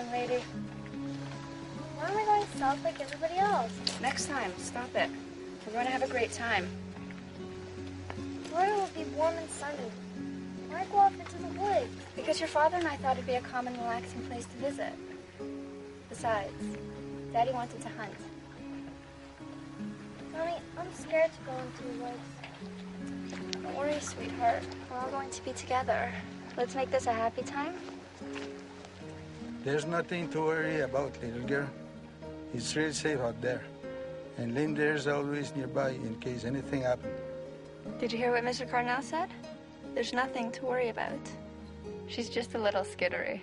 young lady. Why am I going south like everybody else? Next time, stop it. We're going to have a great time. Florida will be warm and sunny. Why go off into the woods? Because your father and I thought it'd be a calm and relaxing place to visit. Besides, Daddy wanted to hunt. Mommy, I'm scared to go into the woods. Don't worry, sweetheart. We're all going to be together. Let's make this a happy time. There's nothing to worry about, little girl. It's really safe out there. And Linda's always nearby in case anything happens. Did you hear what Mr. Carnell said? There's nothing to worry about. She's just a little skittery.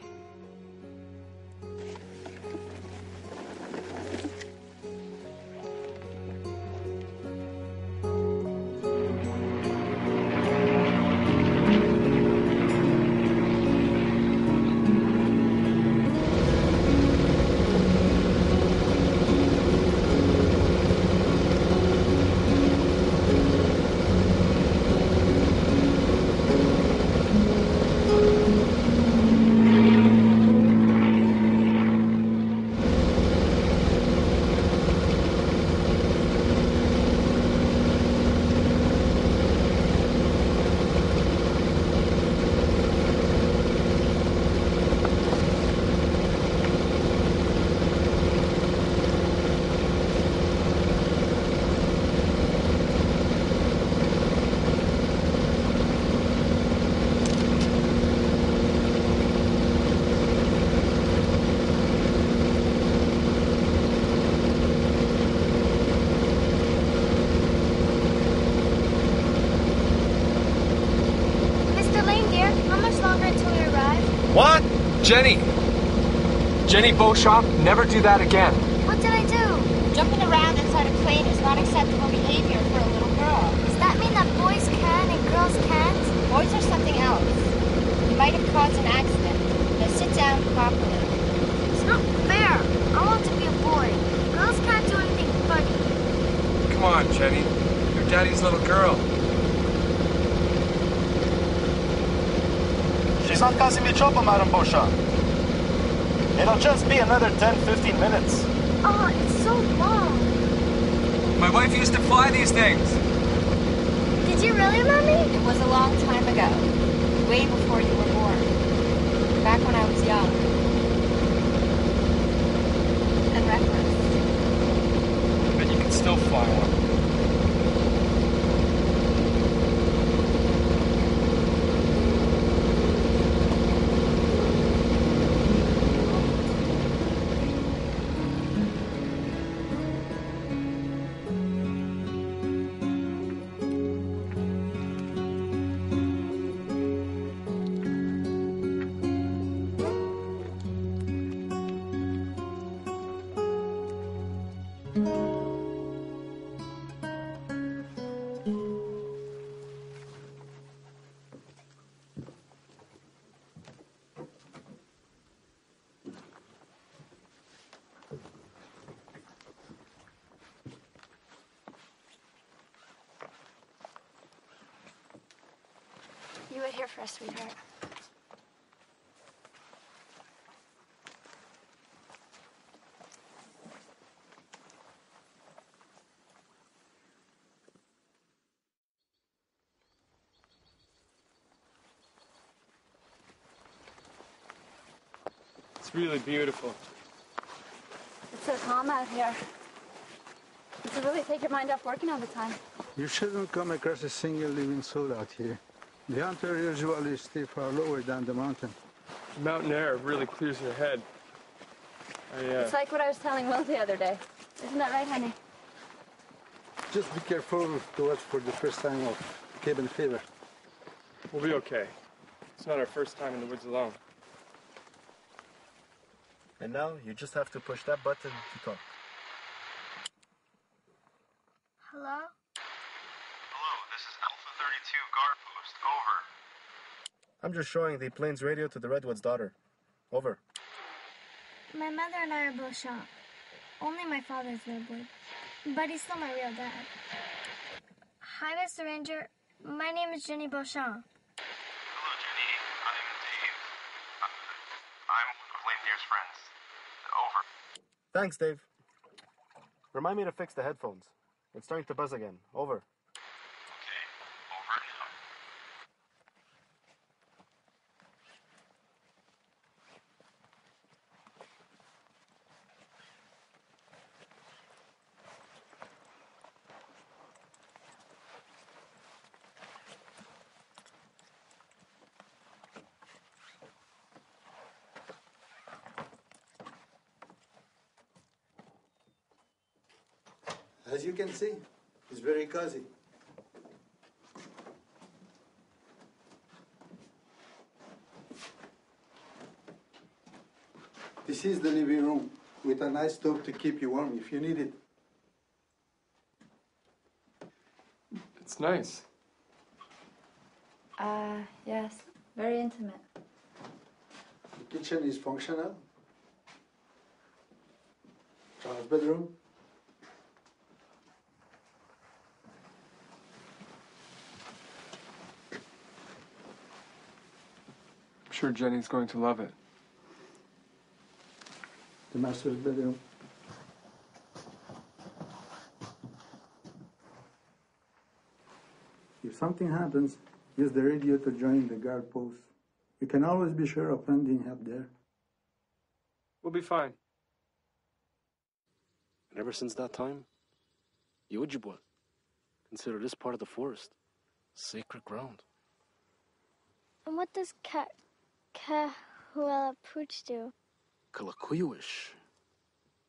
Jenny! Jenny Beauchamp, never do that again. What did I do? Jumping around inside a plane is not acceptable behavior for a little girl. Does that mean that boys can and girls can't? Boys are something else. You might have caused an accident. Now sit down properly. It's not fair. I want to be a boy. Girls can't do anything funny. Come on, Jenny. You're daddy's little girl. She's not causing me trouble, Madame Beauchamp. It'll just be another 10, 15 minutes. Oh, it's so long. My wife used to fly these things. Did you really, Mommy? It was a long time ago. Way before you were born. Back when I was young. And reckless. But you can still fly one. You wait here for us, sweetheart. It's really beautiful. It's so calm out here. You can really take your mind off working all the time. You shouldn't come across a single living soul out here. The hunter usually stay far lower down the mountain. Mountain air really clears your head. I, uh, It's like what I was telling Will the other day. Isn't that right, honey? Just be careful to watch for the first sign of cabin fever. we'll be okay. It's not our first time in the woods alone. And now you just have to push that button to talk. Hello? Hello, this is Alpha 32 guard post. Over. I'm just showing the plane's radio to the Redwood's daughter. Over. My mother and I are both Beauchamp. Only my father's Redwood. But he's still my real dad. Hi, Mr. Ranger. My name is Jenny Beauchamp. Hello, Jenny. I'm Dave. I'm one of Reindeer's friends. Over. Thanks, Dave. Remind me to fix the headphones. It's starting to buzz again. Over. Can see, it's very cozy. This is the living room with a nice stove to keep you warm if you need it. It's nice. Uh, yes. Very intimate. The kitchen is functional. Child's bedroom. Sure Jenny's going to love it. The master's bedroom. If something happens, use the radio to join the guard post. You can always be sure of finding help there. We'll be fine. And ever since that time, the Ojibwa consider this part of the forest sacred ground. And what does Ka Kahuela Pooch do? Kalakuyuish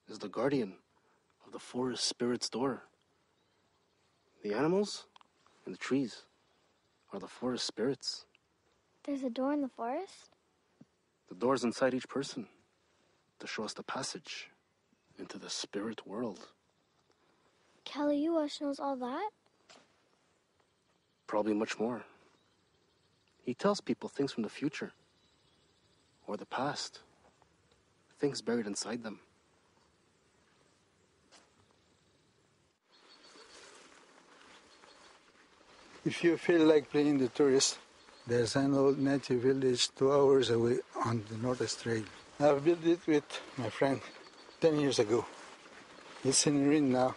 is the guardian of the forest spirit's door. The animals and the trees are the forest spirits. There's a door in the forest? The doors inside each person to show us the passage into the spirit world. Kaliyuash knows all that? Probably much more. He tells people things from the future or the past, things buried inside them. If you feel like playing the tourist, there's an old native village two hours away on the North Trail. I've built it with my friend 10 years ago. It's in ruin now.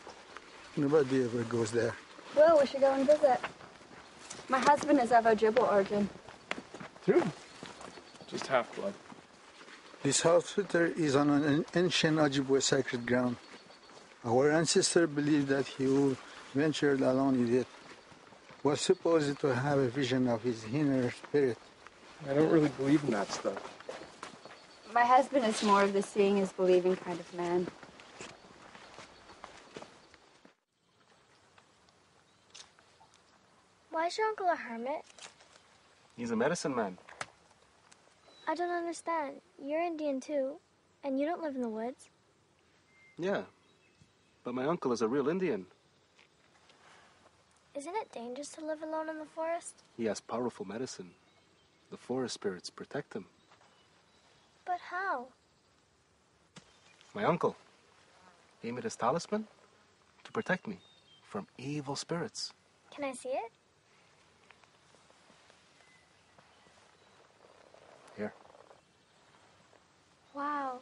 Nobody ever goes there. Well, we should go and visit. My husband is of Ojibwa origin. True. Just half blood. This outfitter is on an ancient Ojibwe sacred ground. Our ancestor believed that he who ventured alone in it was supposed to have a vision of his inner spirit. I don't really believe in that stuff. My husband is more of the seeing is believing kind of man. Why is your uncle a hermit? He's a medicine man. I don't understand. You're Indian too, and you don't live in the woods. Yeah, but my uncle is a real Indian. Isn't it dangerous to live alone in the forest? He has powerful medicine. The forest spirits protect him. But how? My uncle gave me this talisman to protect me from evil spirits. Can I see it? Here, Wow.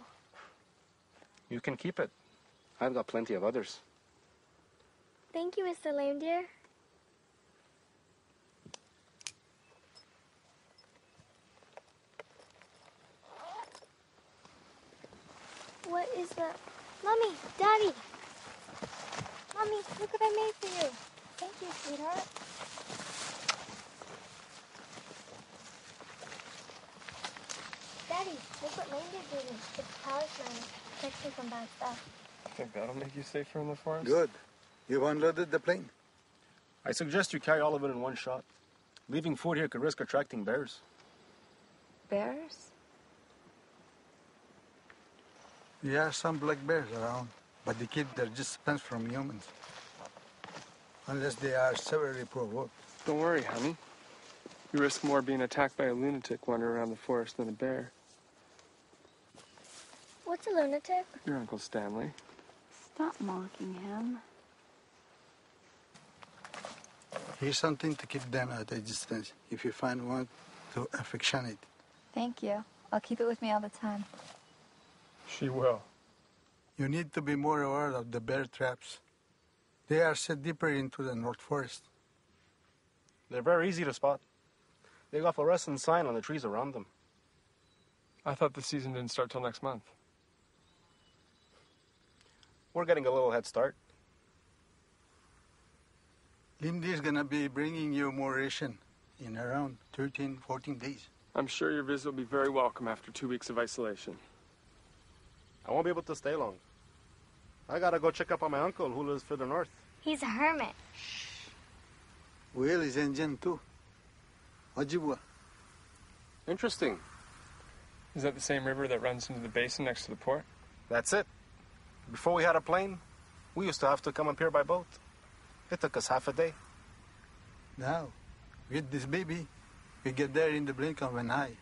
you can keep it. I've got plenty of others. Thank you, Mr. Lame Deer. What is that? Mommy, Daddy. Mommy, look what I made for you. Thank you, sweetheart. Daddy, look what Lame Deer gave me. It's a talisman. Protects me from bad stuff. Think that'll make you safer in the forest? Good. You've unloaded the plane. I suggest you carry all of it in one shot. Leaving food here could risk attracting bears. Bears? There are some black bears around, but they keep their distance from humans. Unless they are severely provoked. Don't worry, honey. You risk more being attacked by a lunatic wandering around the forest than a bear. What's a lunatic? Your Uncle Stanley. Stop mocking him. Here's something to keep them at a distance if you find one to affectionate. Thank you. I'll keep it with me all the time. She will. You need to be more aware of the bear traps. They are set deeper into the North Forest. They're very easy to spot. They got a fluorescent sign on the trees around them. I thought the season didn't start till next month. We're getting a little head start. Lindy is going to be bringing you more ration in around 13, 14 days. I'm sure your visit will be very welcome after two weeks of isolation. I won't be able to stay long. I gotta go check up on my uncle who lives further north. He's a hermit. Will is Indian too. Ojibwa. Interesting. Is that the same river that runs into the basin next to the port? That's it. Before we had a plane, we used to have to come up here by boat. It took us half a day. Now, with this baby, we get there in the blink of an eye.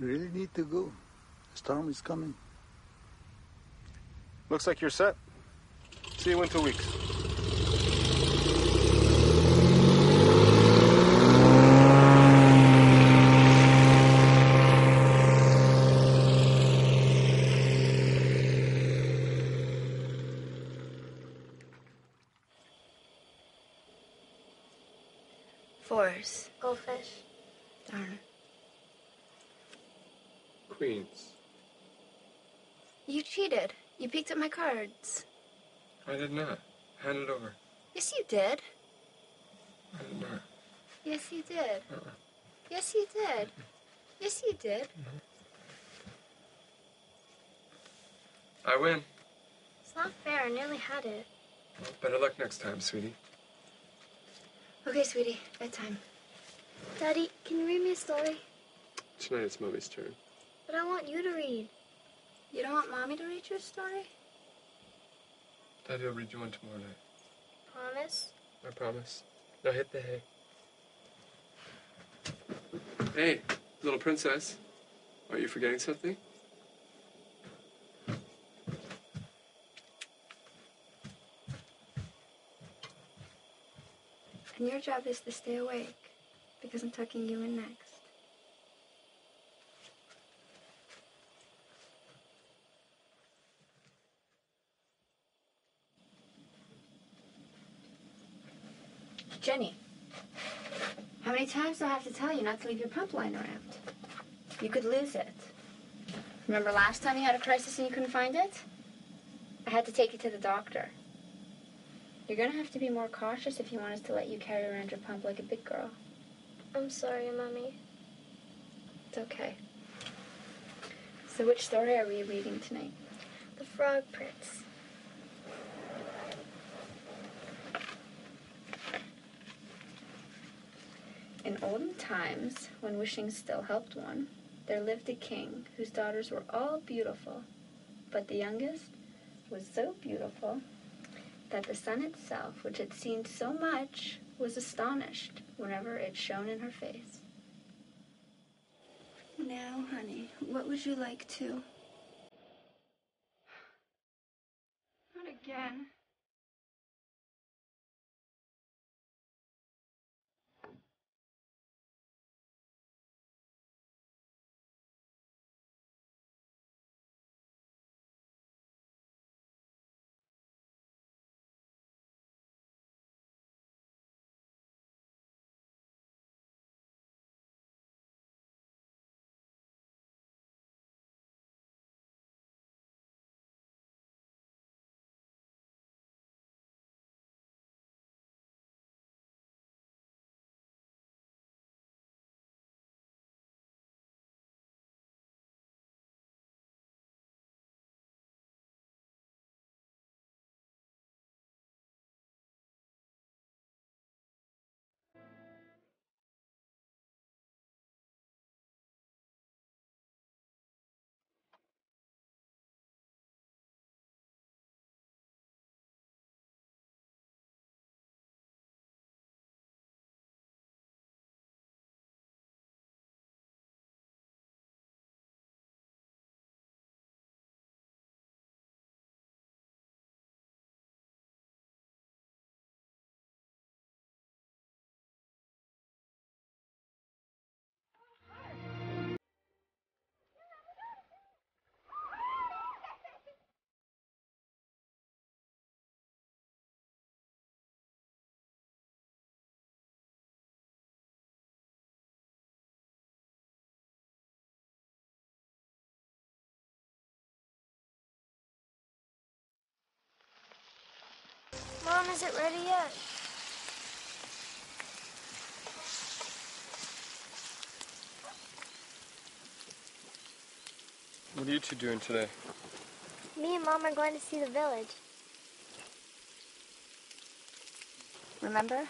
You really need to go. The storm is coming. Looks like you're set. See you in two weeks. Fours. Goldfish. Darn. Queens. You cheated. You picked up my cards. I did not. Hand it over. Yes, you did. I did not. Yes, you did. Uh-uh. Yes, you did. Yes, you did. Mm-hmm. I win. It's not fair. I nearly had it. Well, better luck next time, sweetie. Okay, sweetie. Bedtime. Daddy, can you read me a story? Tonight it's Mommy's turn. But I want you to read. You don't want mommy to read your story? Daddy will read you one tomorrow night. Promise? I promise. Now hit the hay. Hey, little princess. Are you forgetting something? And your job is to stay awake because I'm tucking you in next. Jenny, how many times do I have to tell you not to leave your pump line around? You could lose it. Remember last time you had a crisis and you couldn't find it? I had to take you to the doctor. You're gonna have to be more cautious if you want us to let you carry around your pump like a big girl. I'm sorry, Mommy. It's okay. So, which story are we reading tonight? The Frog Prince. In olden times, when wishing still helped one, there lived a king whose daughters were all beautiful, but the youngest was so beautiful that the sun itself, which had seen so much, was astonished whenever it shone in her face. Now, honey, what would you like to? Not again. Mom isn't ready yet. What are you two doing today? Me and Mom are going to see the village. Remember?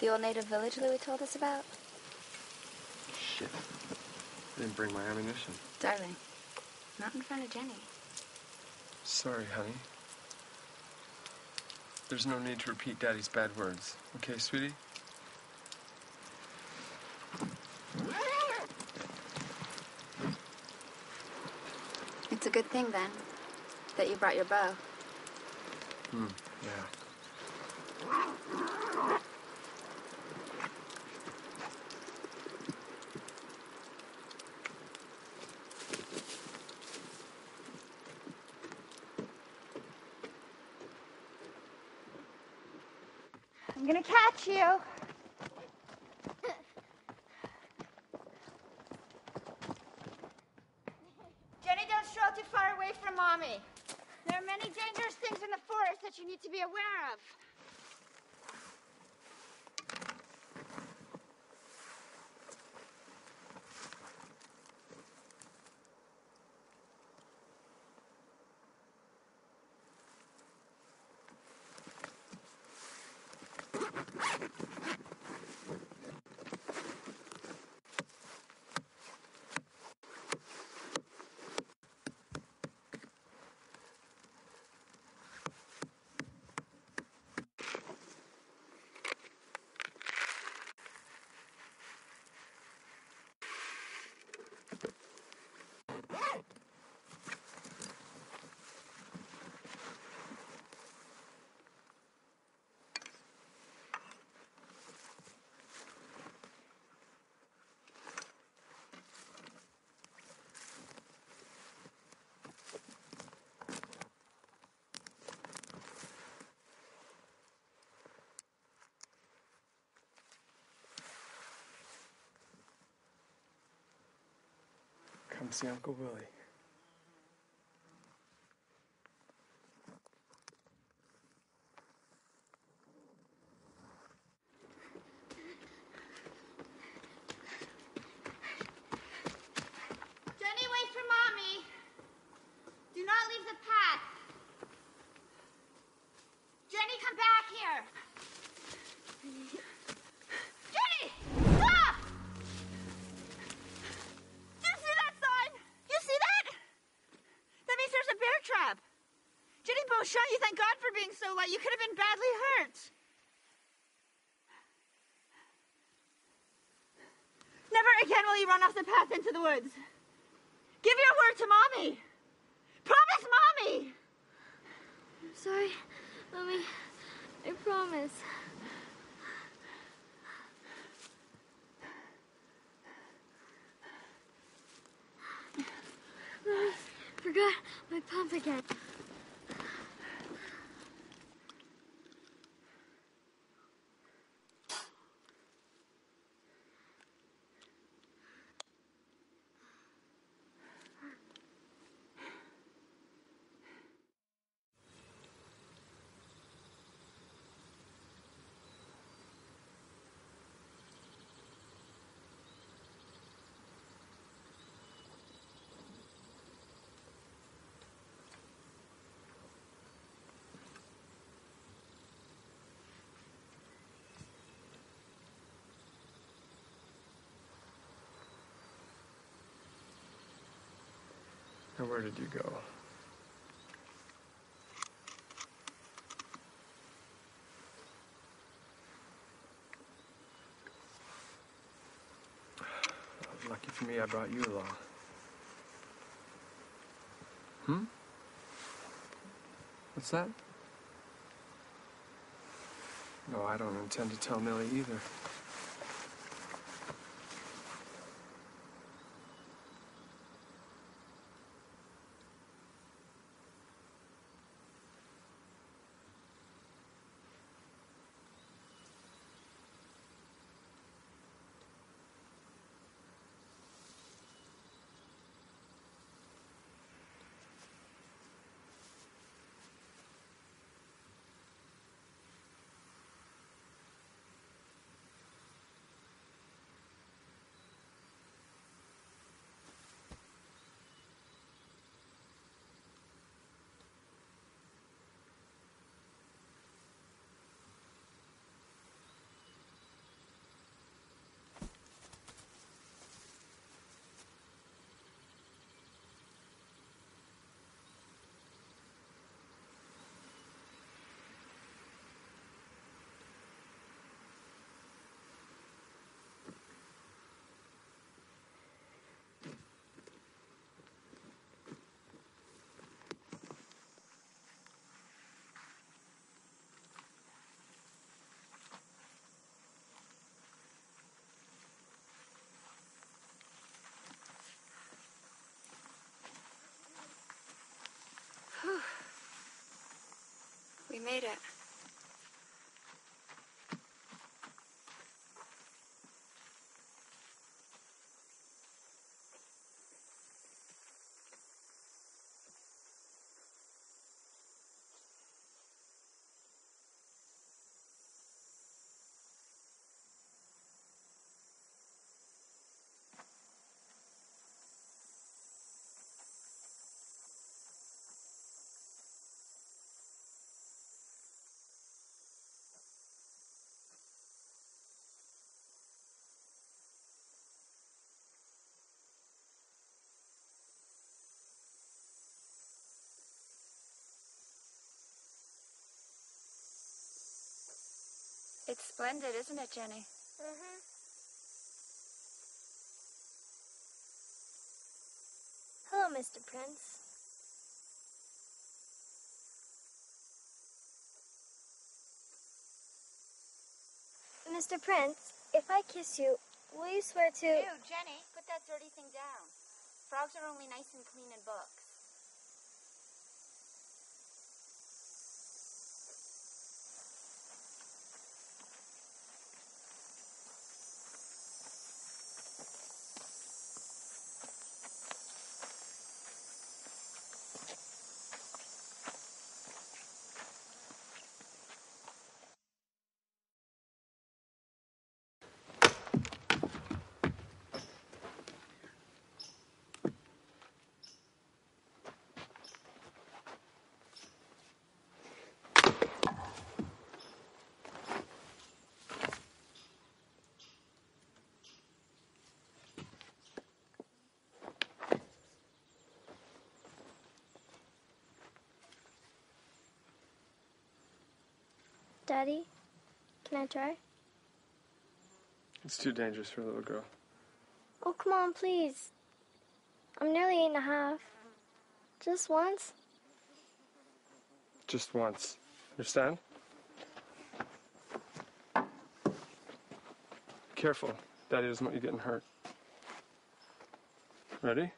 The old native village Louis told us about? Shit. I didn't bring my ammunition. Darling, not in front of Jenny. Sorry, honey. There's no need to repeat Daddy's bad words. Okay, sweetie? It's a good thing then that you brought your bow. Hmm, yeah. I'm gonna catch you. Jenny, don't stroll too far away from mommy. There are many dangerous things in the forest that you need to be aware of. See Uncle Willie. Jenny, wait for mommy. Do not leave the path. Jenny, come back here. Jenny, stop! Do you see that sign? You see that? That means there's a bear trap. Jenny Beauchamp, you thank God for being so light. You could have been badly hurt. Never again will you run off the path into the woods. Give your word to mommy. Promise mommy. Sorry, Mommy. I promise. Mommy, forgot my pump again. Now, where did you go? Lucky for me, I brought you along. Hmm? What's that? No, I don't intend to tell Millie either. Whew. We made it. It's splendid, isn't it, Jenny? Mm-hmm. Hello, Mr. Prince. Mr. Prince, if I kiss you, will you swear to... Ew, Jenny, put that dirty thing down. Frogs are only nice and clean in books. Daddy, can I try? It's too dangerous for a little girl. Oh, come on, please. I'm nearly eight and a half. Just once? Just once. Understand? Careful. Daddy doesn't want you getting hurt. Ready?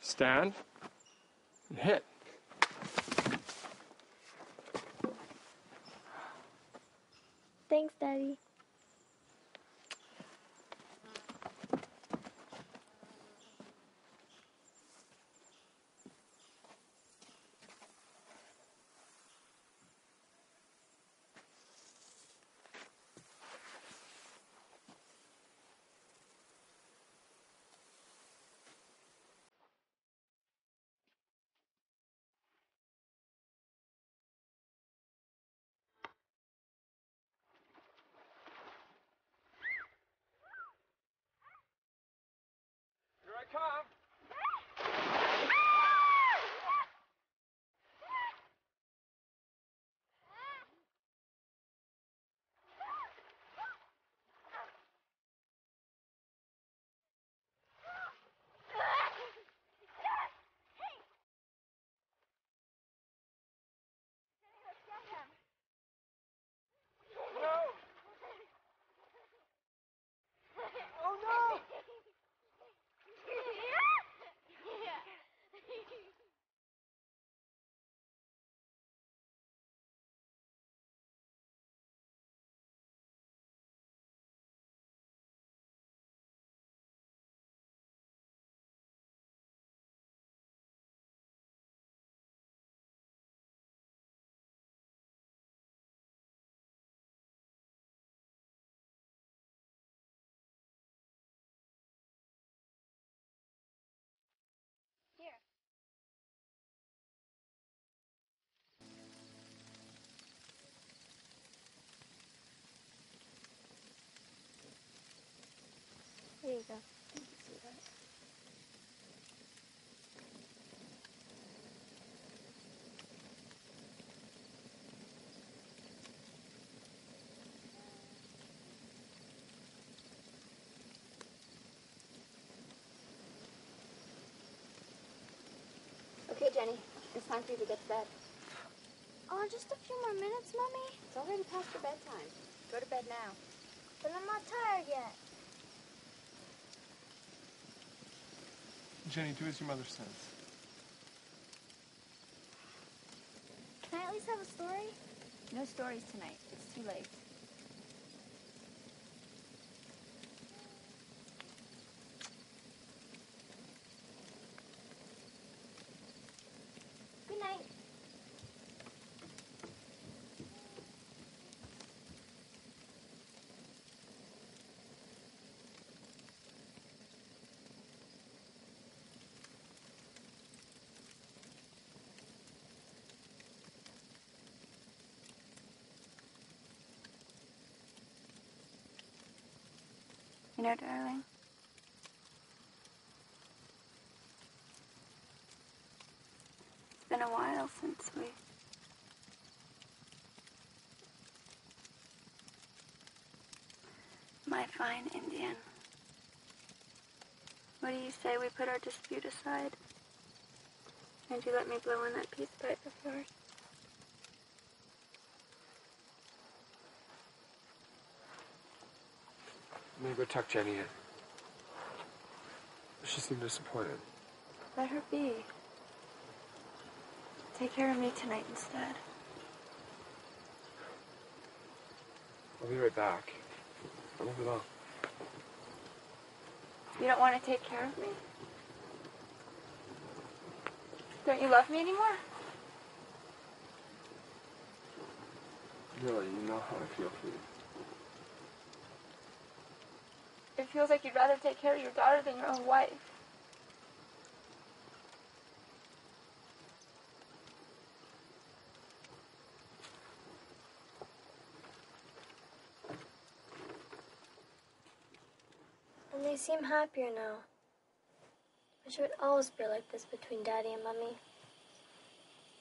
Stand. And hit. You go. Okay, Jenny, it's time for you to get to bed. Oh, just a few more minutes, Mommy. It's already past your bedtime. Go to bed now. But I'm not tired yet. Jenny, do as your mother says. Can I at least have a story? No stories tonight. It's too late. Good night. You know, darling, it's been a while since we. My fine Indian. What do you say we put our dispute aside? And you let me blow in that peace pipe of yours? I'm gonna go tuck Jenny in. She seemed disappointed. Let her be. Take care of me tonight instead. I'll be right back. I won't be long. You don't want to take care of me? Don't you love me anymore? Really, you know how I feel for you. It feels like you'd rather take care of your daughter than your own wife. And they seem happier now. Wish it would always be like this between Daddy and Mummy.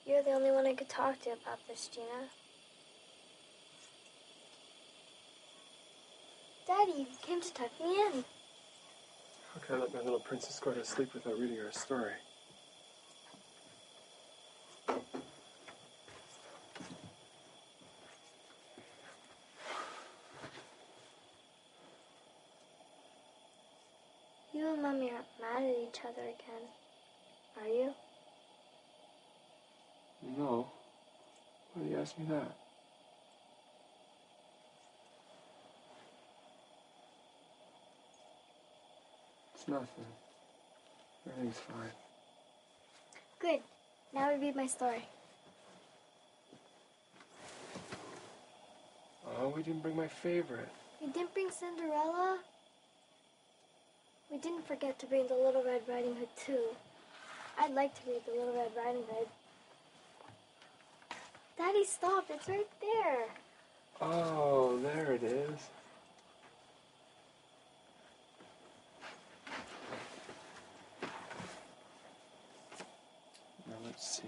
You're the only one I could talk to about this, Gina. Daddy, you came to tuck me in. How can I let my little princess go to sleep without reading her a story? You and Mommy aren't mad at each other again, are you? No. Why do you ask me that? Nothing. Everything's fine. Good. Now read my story. Oh, we didn't bring my favorite. We didn't bring Cinderella. We didn't forget to bring the Little Red Riding Hood, too. I'd like to read the Little Red Riding Hood. Daddy, stop. It's right there. Oh, there it is. Now let's see.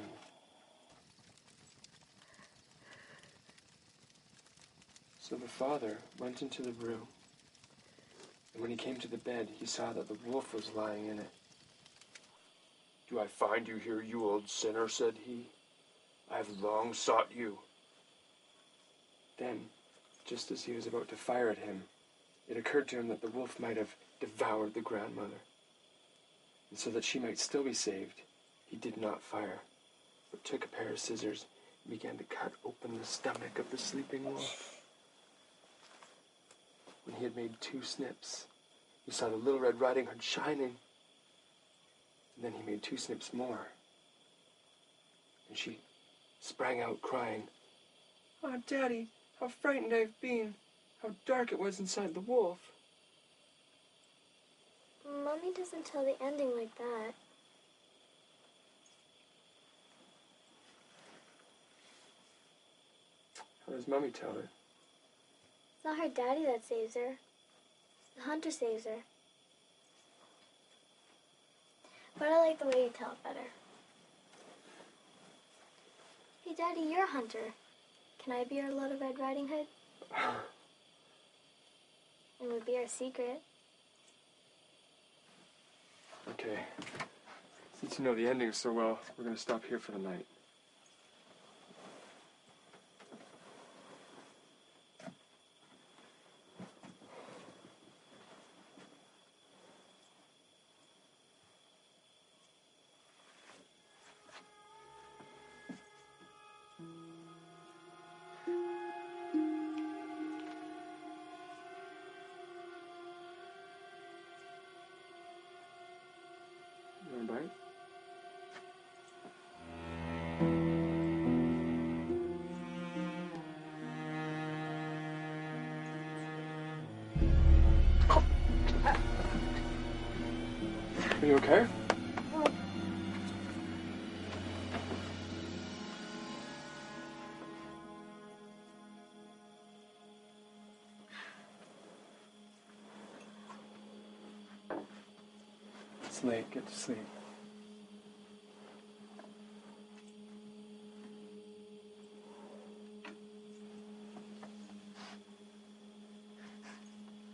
So the father went into the room, and when he came to the bed, he saw that the wolf was lying in it. Do I find you here, you old sinner? said he. I have long sought you. Then, just as he was about to fire at him, it occurred to him that the wolf might have devoured the grandmother. And so that she might still be saved, he did not fire, but took a pair of scissors and began to cut open the stomach of the sleeping wolf. When he had made two snips, he saw the little Red Riding Hood shining. And then he made two snips more. And she sprang out crying, Oh, Daddy, how frightened I've been. How dark it was inside the wolf. Mummy doesn't tell the ending like that. Does Mummy tell it? It's not her daddy that saves her. The hunter saves her. But I like the way you tell it better. Hey, Daddy, you're a hunter. Can I be your Little Red Riding Hood? It would be our secret. Okay. Since you know the ending so well, we're going to stop here for the night. Late. Get to sleep.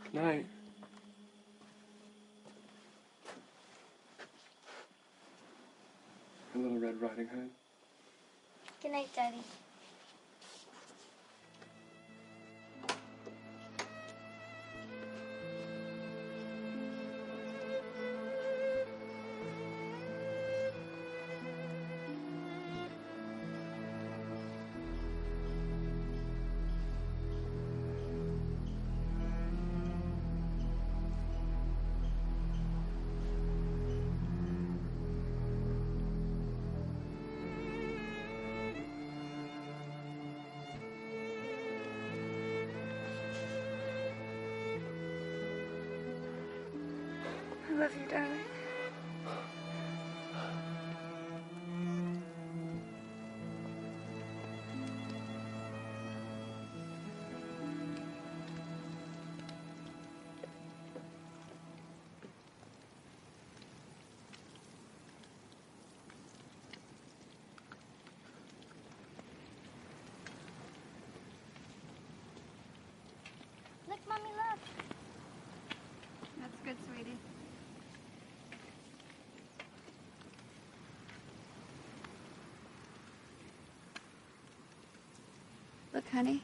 Good night. My little Red Riding Hood. Good night, Daddy. Honey.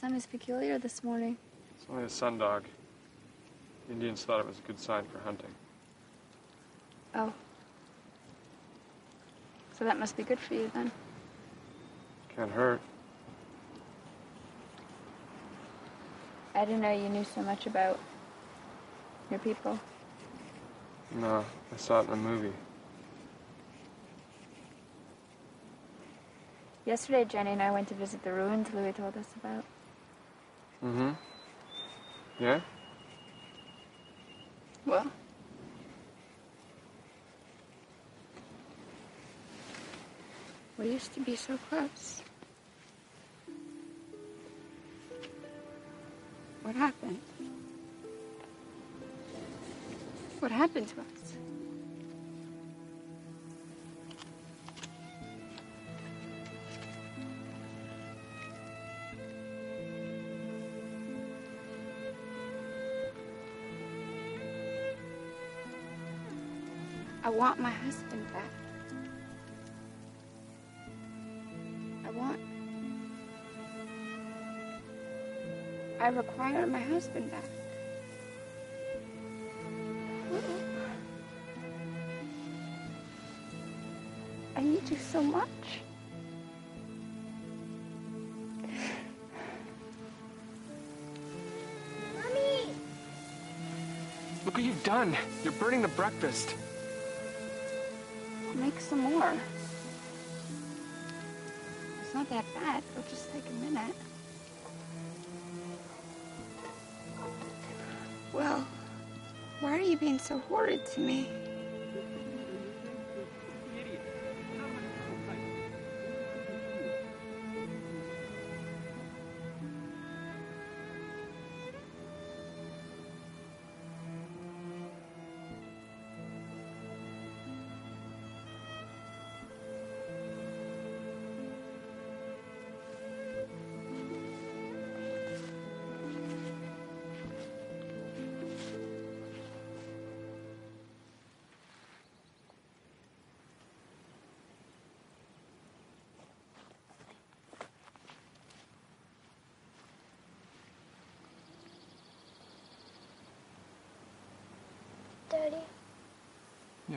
Sun is peculiar this morning. It's only a sundog. The Indians thought it was a good sign for hunting. Oh. So that must be good for you then. Can't hurt. I didn't know you knew so much about your people. No, I saw it in a movie. Yesterday, Jenny and I went to visit the ruins Louis told us about. Mm-hmm. Yeah? Well, we used to be so close. What happened? What happened to us? I want my husband back. I want. I require my husband back. Uh-uh. I need you so much. Mommy! Look what you've done. You're burning the breakfast. I'll some more. It's not that bad. It'll just take a minute. Well, why are you being so horrid to me?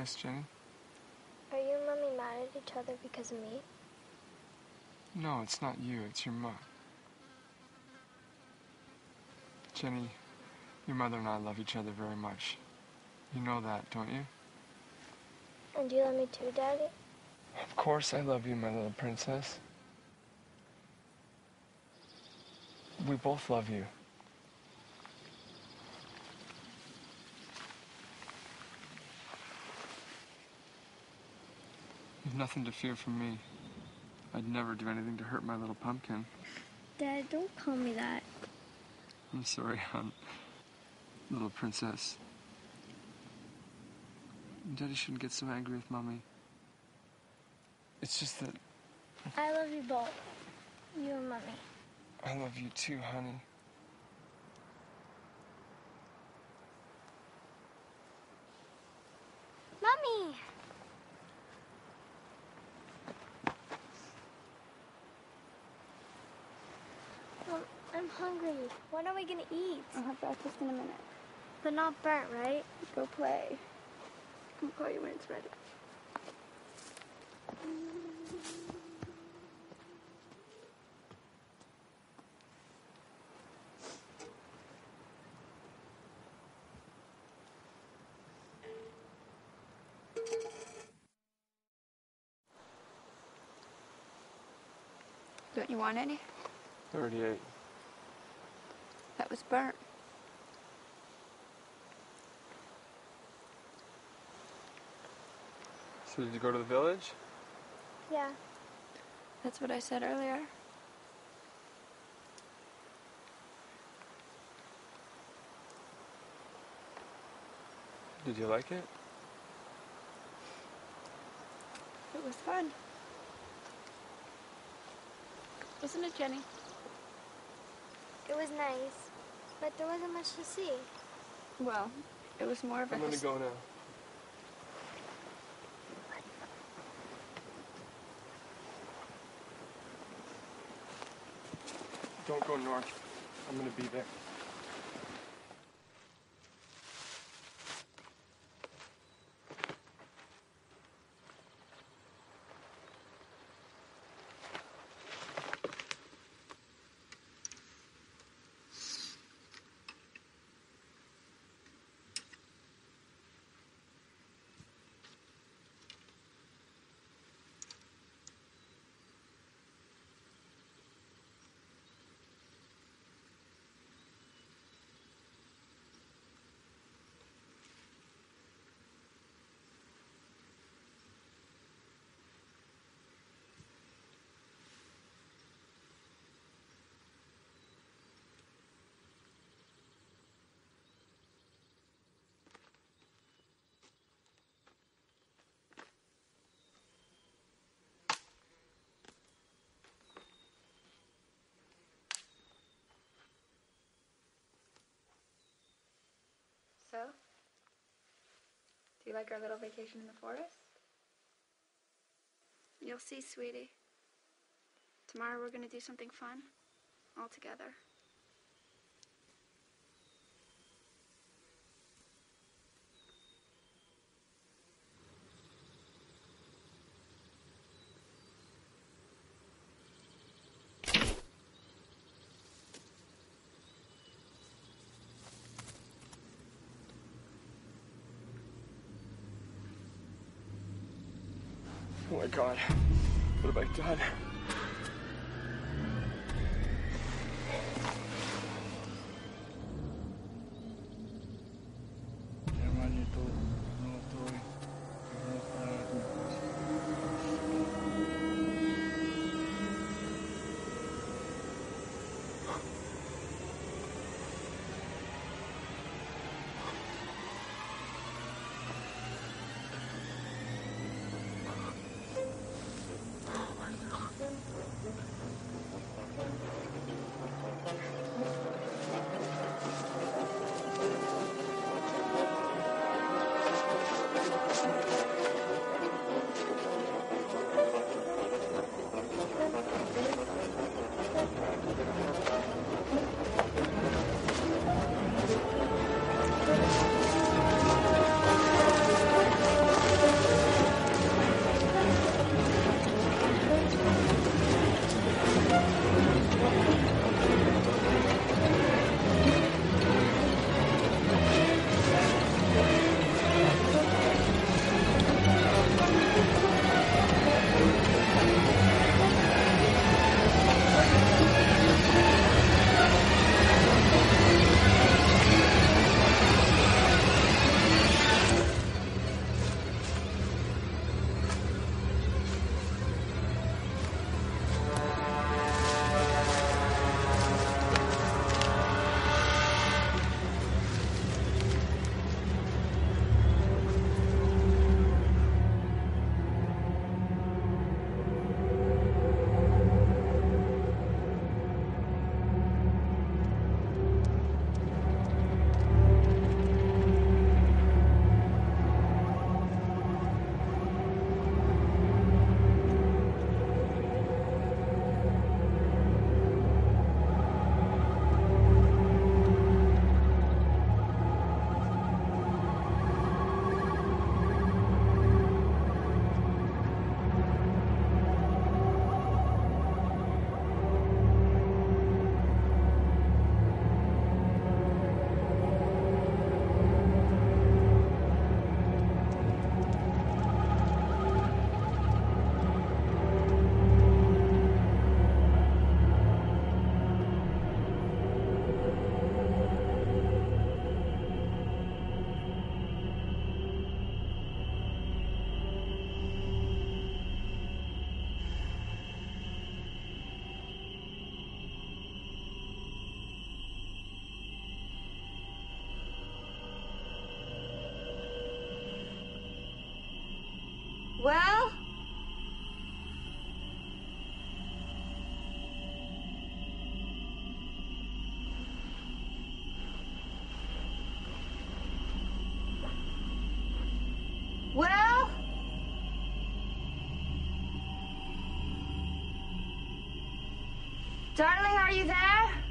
Yes, Jenny? are you and Mommy mad at each other because of me? No, it's not you. It's your mom. Jenny, your mother and I love each other very much. You know that, don't you? And you love me too, Daddy? Of course I love you, my little princess. We both love you. You've nothing to fear from me. I'd never do anything to hurt my little pumpkin. Dad, don't call me that. I'm sorry, hon. Little princess. Daddy shouldn't get so angry with Mommy. It's just that I love you both. You and Mommy. I love you too, honey. Mommy! Mom, I'm hungry. When are we gonna eat? I'll have breakfast in a minute. But not burnt, right? Go play. I'll call you when it's ready. Don't you want any? 38. That was burnt. So did you go to the village? Yeah. That's what I said earlier. Did you like it? It was fun. Wasn't it, Jenny? It was nice, but there wasn't much to see. Well, it was more of a. I'm gonna go now. Don't go north. I'm gonna be there. So? Do you like our little vacation in the forest? You'll see, sweetie. Tomorrow we're gonna do something fun. All together. Oh my god. What have I done? Well? Well? Darling, are you there?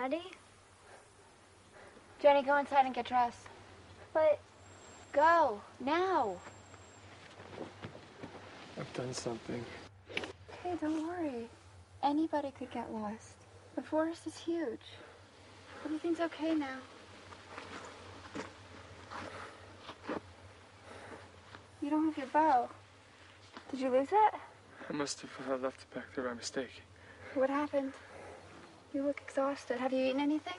Daddy? Jenny, go inside and get dressed. But Go, now. I've done something. Hey, don't worry. Anybody could get lost. The forest is huge. Everything's okay now. You don't have your bow. Did you lose it? I must have uh, left it back there by mistake. What happened? You look exhausted. Have you eaten anything?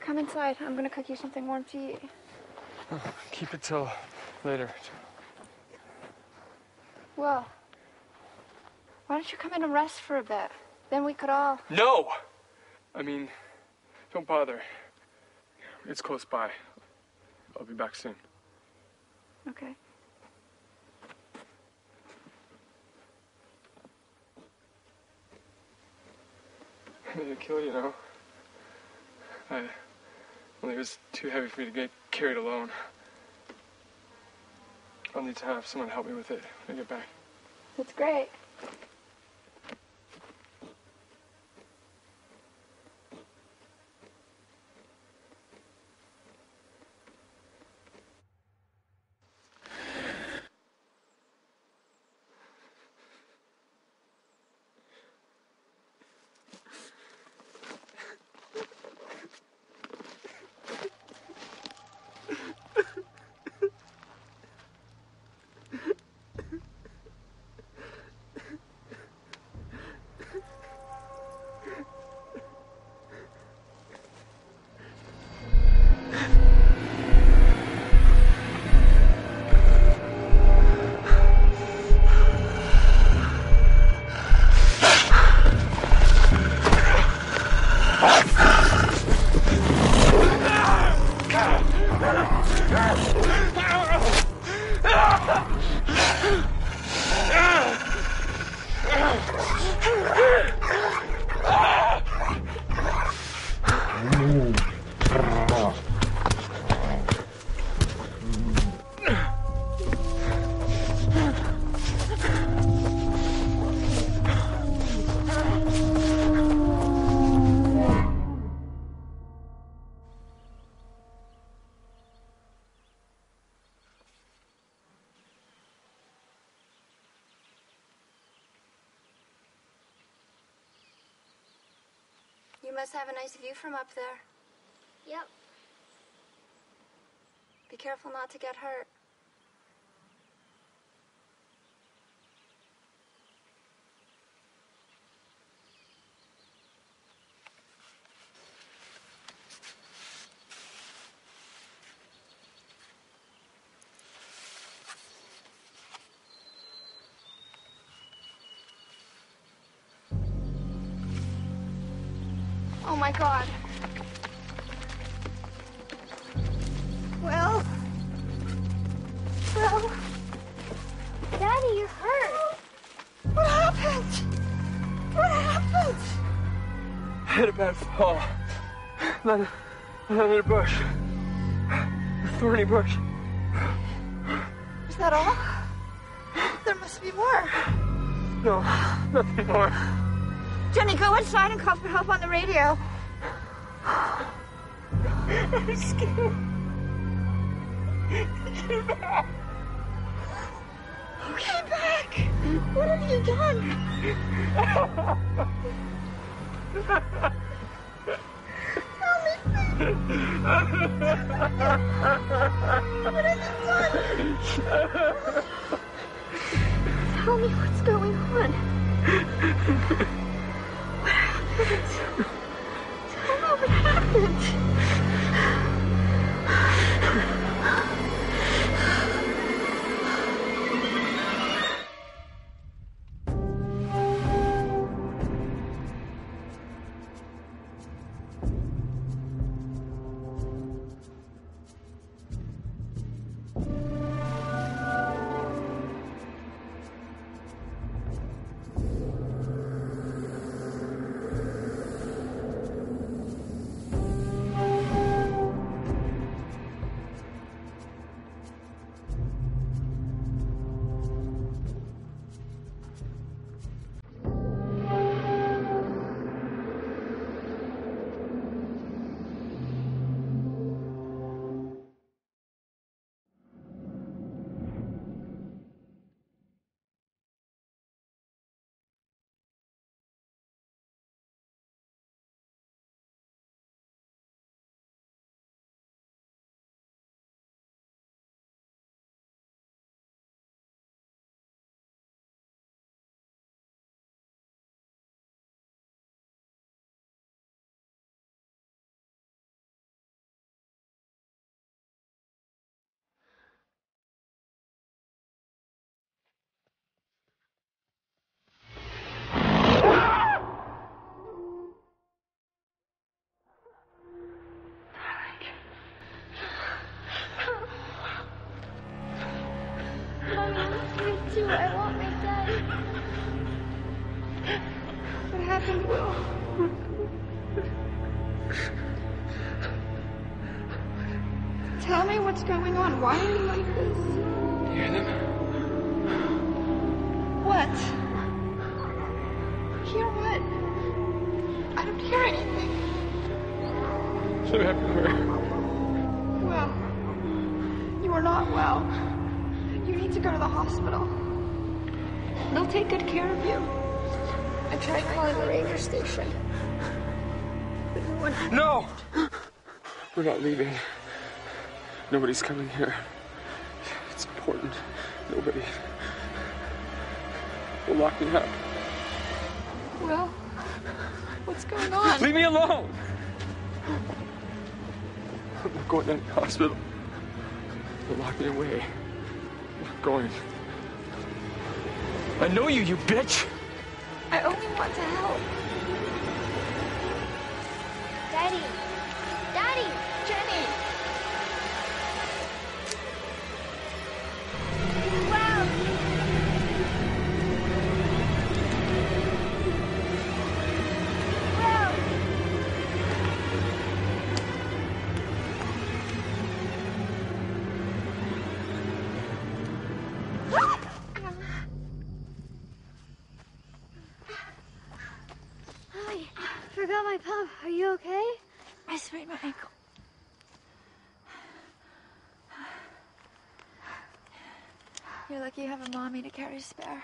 Come inside. I'm gonna cook you something warm to eat. Keep it till later. Well, why don't you come in and rest for a bit? Then we could all. No! I mean, don't bother. It's close by. I'll be back soon. Okay. It'd kill you, know. I. Well, it was too heavy for me to get carried alone. I'll need to have someone help me with it when I get back. That's great. Be careful not to get hurt. Bad fall. Landed, landed bush. A thorny bush. Is that all? There must be more. No, nothing more. Jenny, go inside and call for help on the radio. I'm scared. Get back. Came back? What have you done? What done? Tell me what's going on. They're everywhere. Well, you are not well. You need to go to the hospital. They'll take good care of you. I tried calling the ranger station. But no one No! We're not leaving. Nobody's coming here. It's important. Nobody. Will lock me up. Well, what's going on? Leave me alone! Not going to the hospital. They'll lock me away. I'm not going. I know you, you bitch! I only want to help. Daddy. Mommy to carry spare.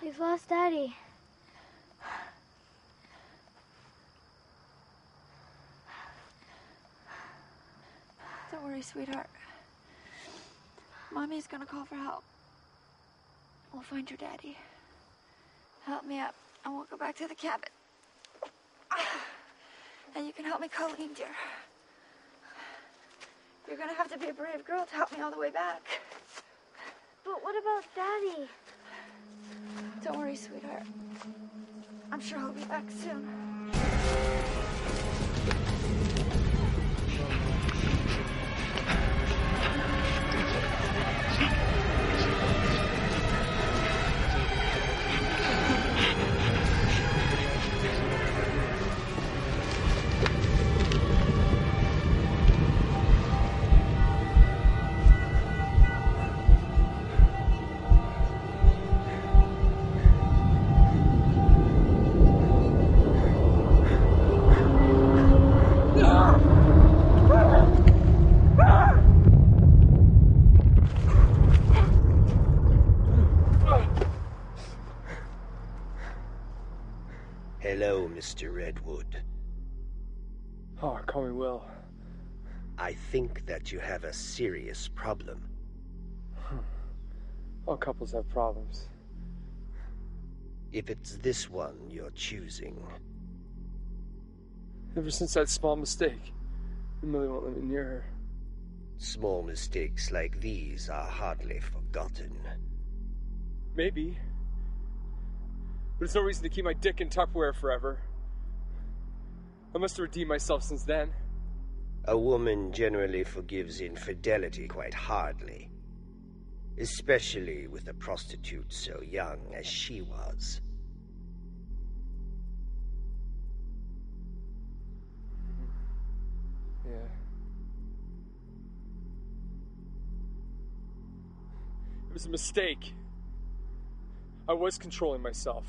We've lost Daddy. Don't worry, sweetheart. Mommy's gonna call for help. We'll find your daddy. Help me up, and we'll go back to the cabin. Ah. And you can help me, Colleen, dear. You're gonna have to be a brave girl to help me all the way back. But what about Daddy? Don't worry, sweetheart. I'm sure he'll be back soon. Mr. Redwood. Oh, call me Will. I think that you have a serious problem. Hmm. All couples have problems. If it's this one you're choosing, Ever since that small mistake, Emily won't let me near her. small mistakes like these are hardly forgotten. Maybe. But it's no reason to keep my dick in Tupperware forever. I must have redeemed myself since then. A woman generally forgives infidelity quite hardly, especially with a prostitute so young as she was. Yeah. It was a mistake. I was controlling myself.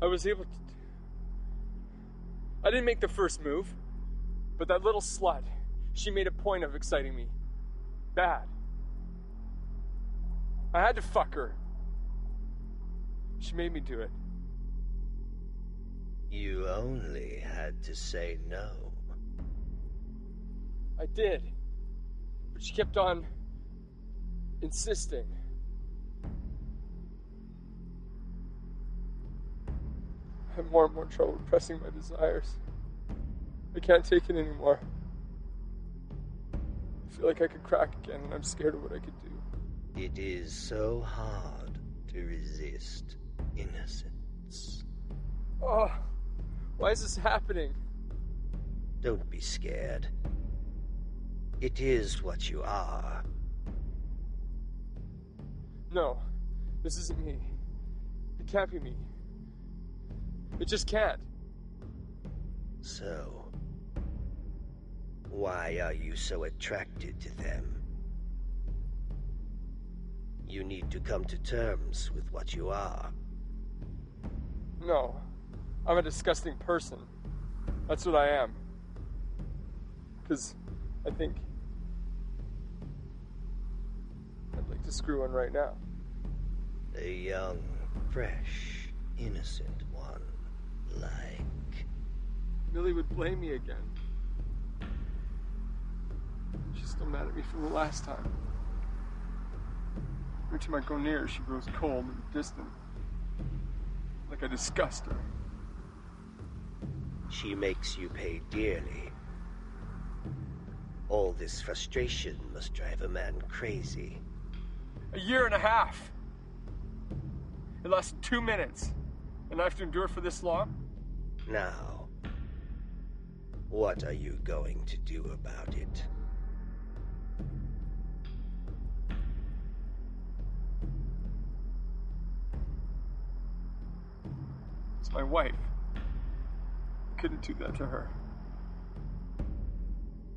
I was able to. I didn't make the first move, but that little slut, she made a point of exciting me. Bad. I had to fuck her. She made me do it. You only had to say no. I did. But she kept on insisting. I have more and more trouble pressing my desires. I can't take it anymore. I feel like I could crack again, and I'm scared of what I could do. It is so hard to resist innocence. Oh, why is this happening? Don't be scared. It is what you are. No, this isn't me. It can't be me. It just can't. So, why are you so attracted to them? You need to come to terms with what you are. No, I'm a disgusting person. That's what I am. Because I think I'd like to screw one right now. A young, fresh, innocent like. Millie would blame me again. She's still mad at me from the last time. Every time I go near her, she grows cold and distant. Like I disgust her. She makes you pay dearly. All this frustration must drive a man crazy. A year and a half! It lasted two minutes. And I have to endure for this long? Now, what are you going to do about it? It's my wife. I couldn't do that to her.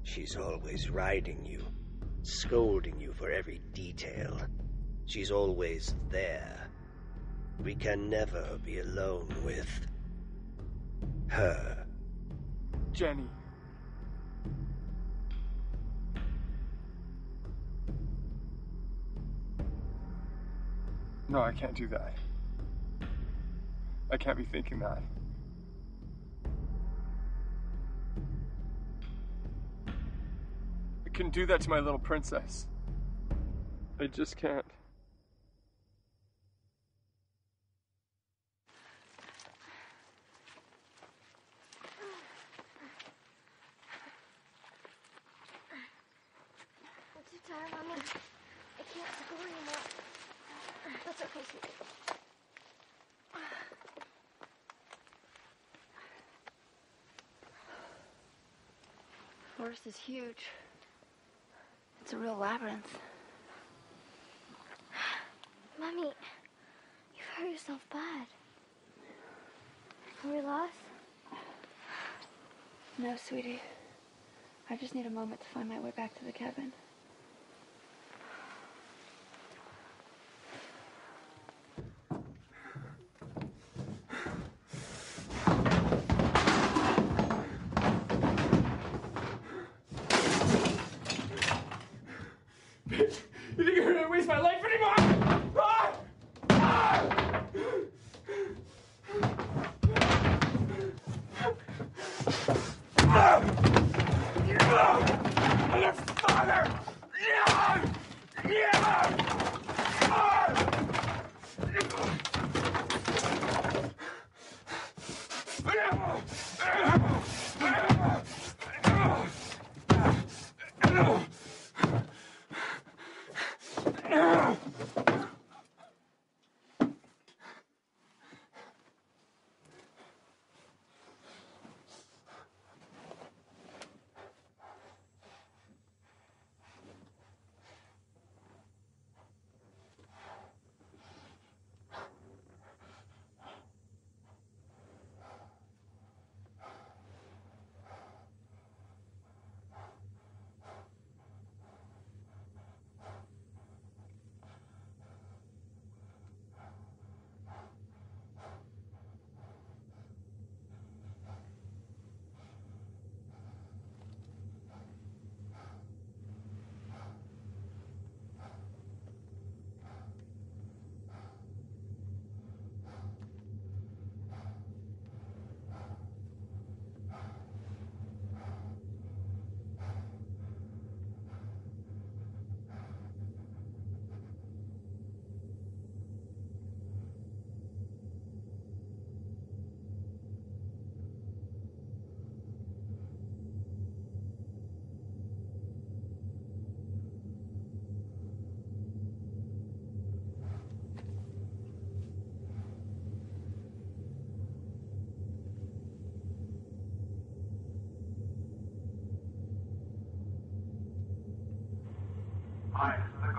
She's always riding you, scolding you for every detail. She's always there. We can never be alone with her. Jenny. No, I can't do that. I can't be thinking that. I couldn't do that to my little princess. I just can't. I'm too tired, Mommy. I can't go anymore. Sweetie. Forest is huge. It's a real labyrinth. Mommy, you've hurt yourself bad. Are we lost? No, sweetie. I just need a moment to find my way back to the cabin.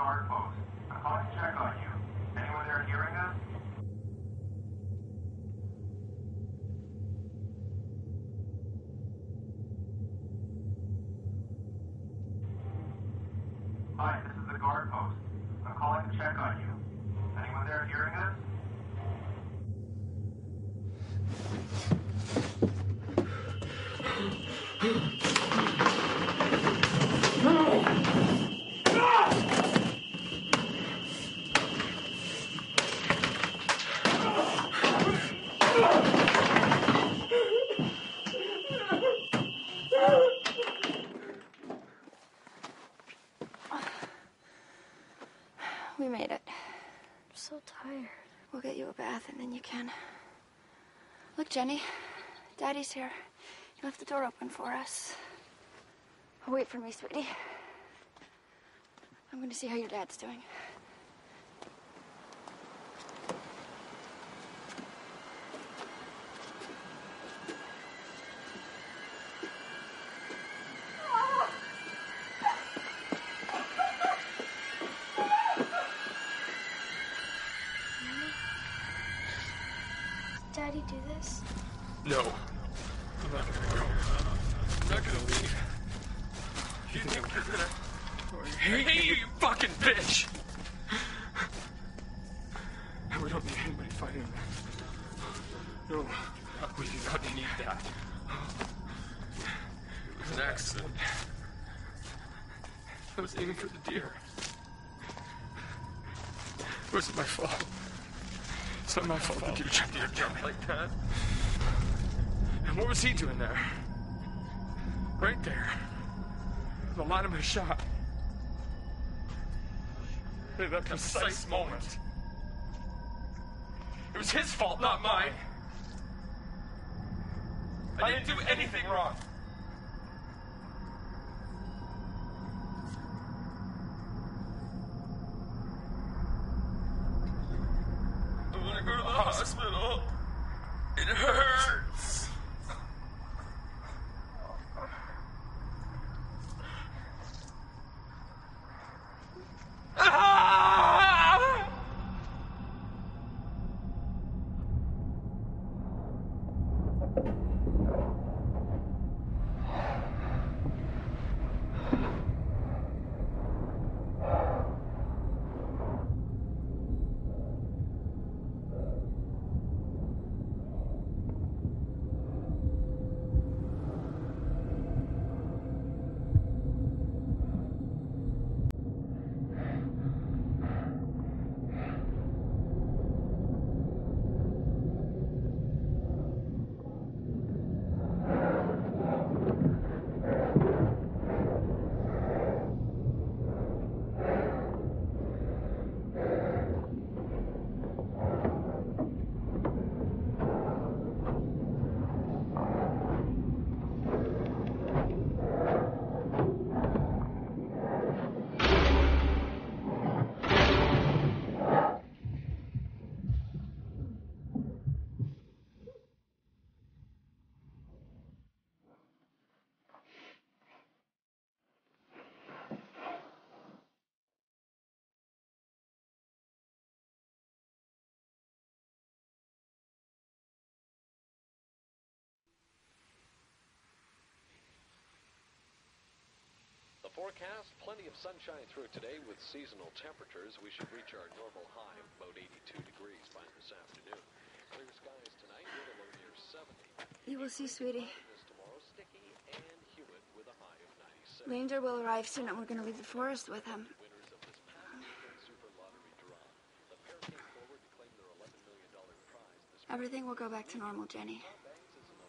Hi, this is the guard post. I'm calling to check on you. Anyone there hearing us? Hi, this is the guard post. I'm calling to check on you. Anyone there hearing us? We made it. I'm so tired. We'll get you a and then you can. Look, Jenny. Daddy's here. He left the door open for us. Oh, wait for me, sweetie. I'm going to see how your dad's doing. Did Daddy do this? No. I'm not gonna go. I'm not gonna leave. You think you're gonna hate me, you fucking bitch! And we don't need anybody fighting me. No, we do not need that. It was an accident. I was aiming for the deer. It wasn't my fault. It's not my fault that you jumped your jump like that. And what was he doing there? Right there. The line of my shot. At that precise moment. It was his fault, not mine. I didn't do anything wrong. Forecast, plenty of sunshine through today with seasonal temperatures. We should reach our normal high of about 82 degrees by this afternoon. Clear skies tonight with a low near 70. You will see, sweetie. Tomorrow, sticky and humid with a high of 96. Ranger will arrive soon and we're going to leave the forest with him. Winners of this past super lottery draw. The pair came forward to claim their $11 million prize. Everything will go back to normal, Jenny. Banks is an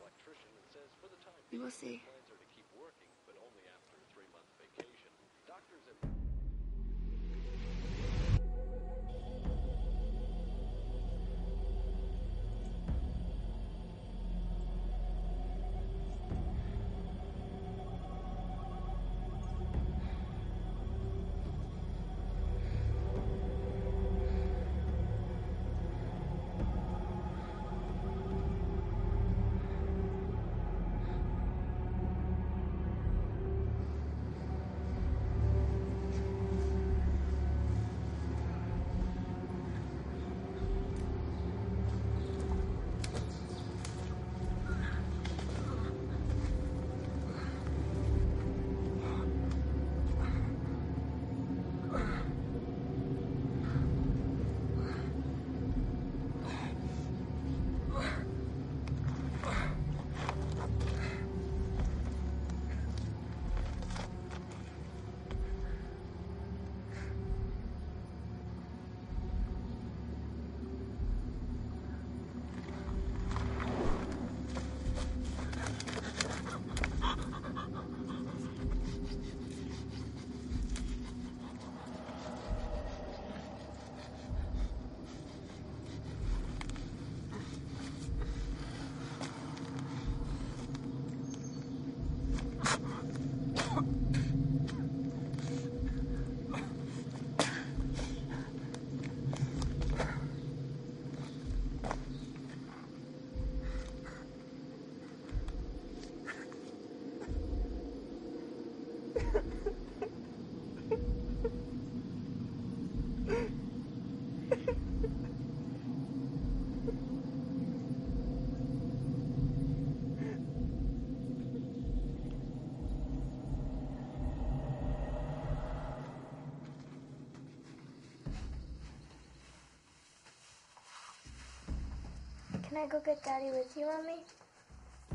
Can I go get Daddy with you, Mommy?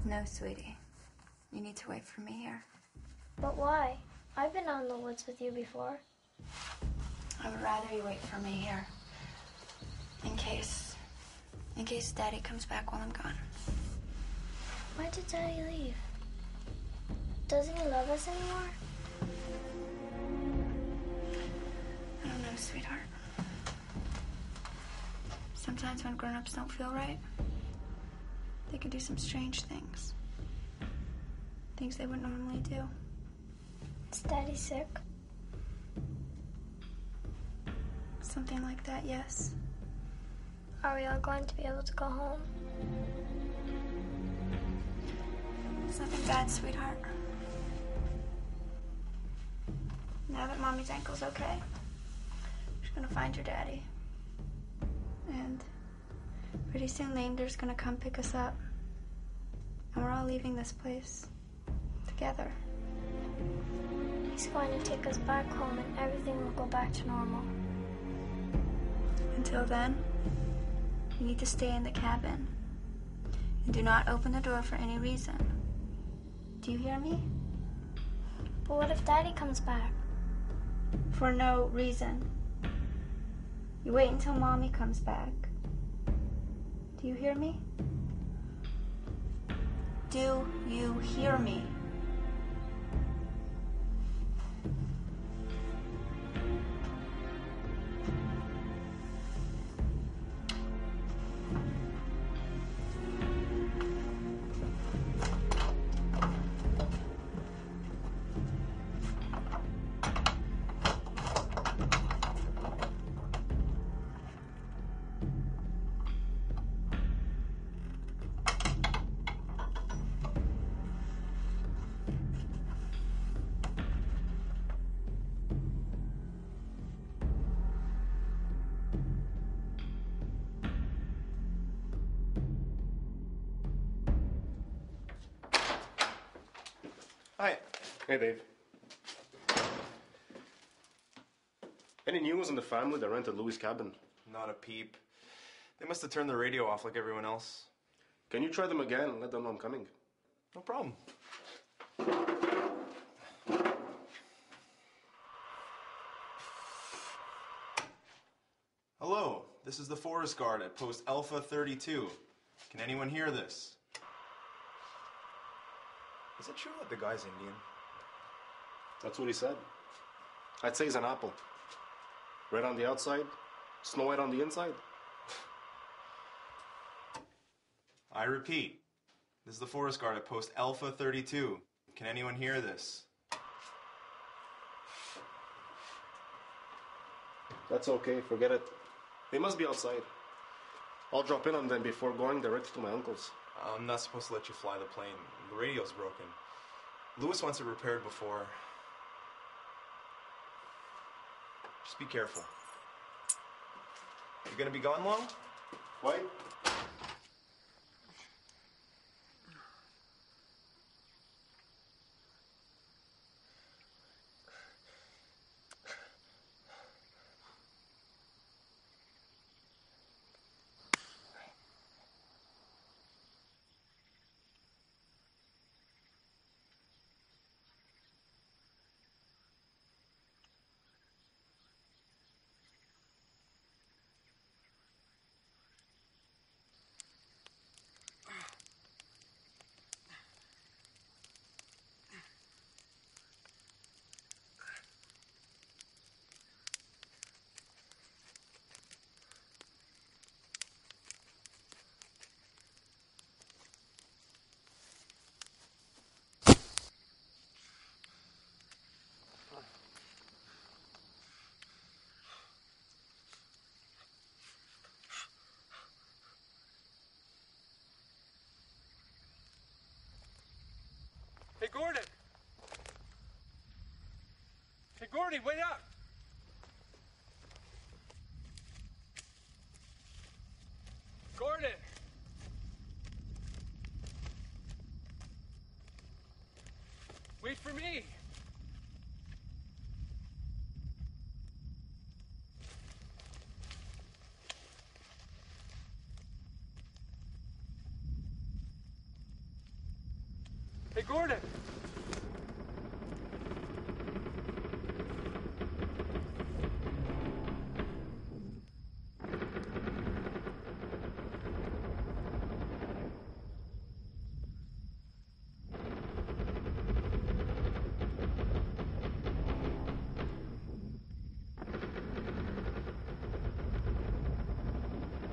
No, sweetie. You need to wait for me here. But why? I've been out in the woods with you before. I would rather you wait for me here. In case. In case Daddy comes back while I'm gone. Why did Daddy leave? Doesn't he love us anymore? I don't know, sweetheart. Sometimes when grown ups don't feel right, can do some strange things. Things they wouldn't normally do. Is Daddy sick? Something like that, yes. Are we all going to be able to go home? It's nothing bad, sweetheart. Now that mommy's ankle's okay, she's gonna find your daddy. And pretty soon Lander's gonna come pick us up. And we're all leaving this place together. He's going to take us back home and everything will go back to normal. Until then, you need to stay in the cabin. And do not open the door for any reason. Do you hear me? But what if Daddy comes back? For no reason. You wait until mommy comes back. Do you hear me? Do you hear me? Family that rented Louis' cabin? Not a peep. They must have turned the radio off like everyone else. Can you try them again and let them know I'm coming? No problem. Hello, this is the Forest Guard at post Alpha 32. Can anyone hear this? Is it true that the guy's Indian? That's what he said. I'd say he's an apple. Red on the outside, Snow White on the inside. I repeat, this is the Forest Guard at post Alpha 32. Can anyone hear this? That's okay, forget it. They must be outside. I'll drop in on them before going direct to my uncle's. I'm not supposed to let you fly the plane. The radio's broken. Lewis wants it repaired before. Just be careful. You gonna be gone long? Why? Hey, Gordon! Hey, Gordy, wait up!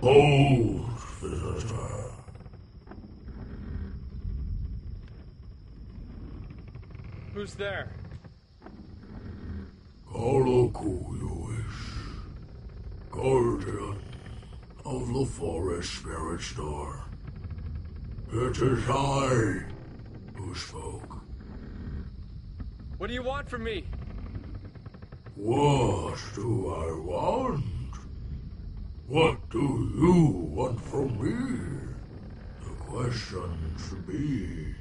Old visitor. Who's there? Who you wish. Guardian of the Forest Spirit Store. It is I who spoke. What do you want from me? What do I want? Do you want from me? The question should be.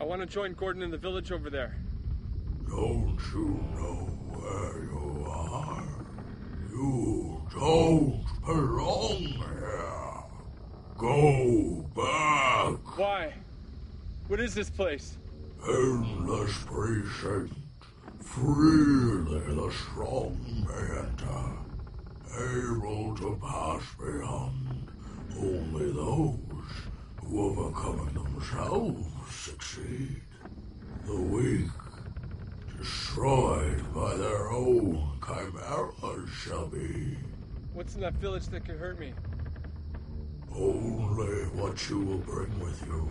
I want to join Gordon in the village over there. Don't you know where you are? You don't belong here. Go back. Why? What is this place? Endless precinct. Freely the strong may enter. Able to pass beyond. Only those who overcome themselves succeed. The weak, destroyed by their own chimeras, shall be. What's in that village that could hurt me? Only what you will bring with you.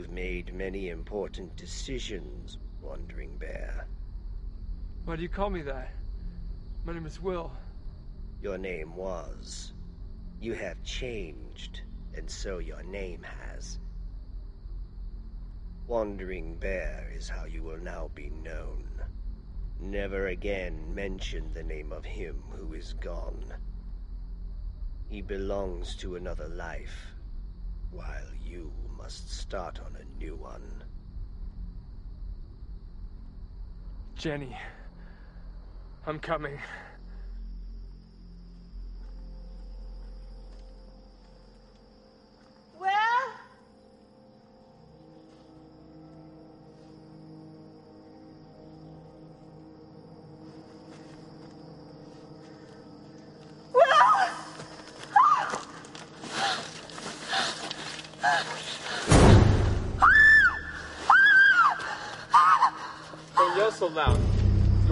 You've made many important decisions, Wandering Bear. Why do you call me that? My name is Will. Your name was. You have changed, and so your name has. Wandering Bear is how you will now be known. Never again mention the name of him who is gone. He belongs to another life, while you must start on a new one. Jenny. I'm coming.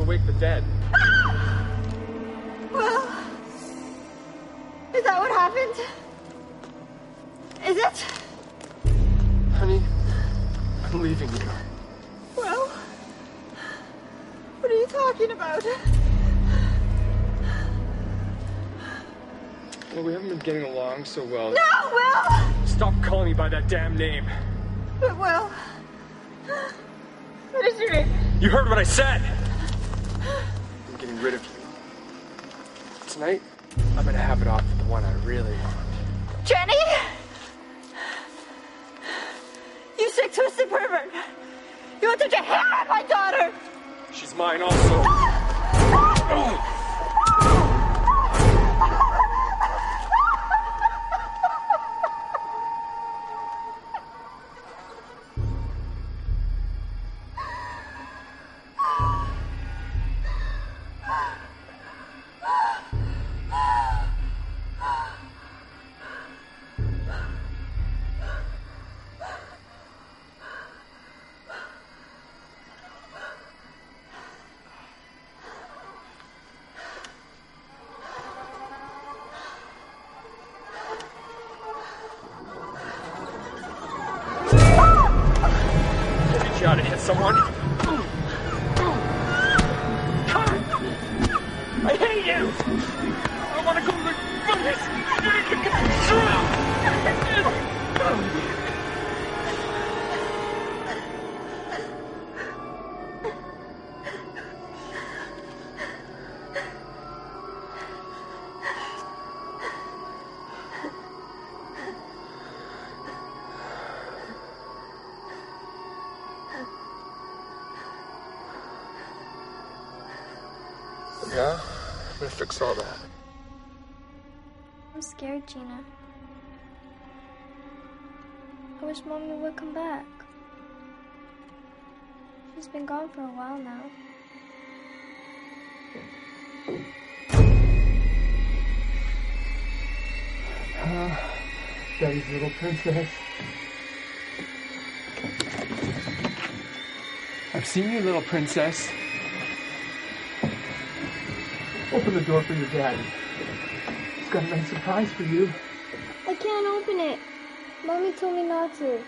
Wake the dead. well, Is that what happened? Is it? Honey, I'm leaving you. Well, What are you talking about? Well, we haven't been getting along so well. No, Will! Stop calling me by that damn name. But Will. What is your name? You heard what I said! Tonight, I'm gonna have it off with the one I really want. Jenny? You sick, twisted pervert! You your hair on my daughter! She's mine also. Ah! Yeah? I'm gonna fix all that. I'm scared, Gina. I wish Mommy would come back. She's been gone for a while now. Ah, Daddy's little princess. I've seen you, little princess. Open the door for your daddy. He's got a nice surprise for you. I can't open it. Mommy told me not to.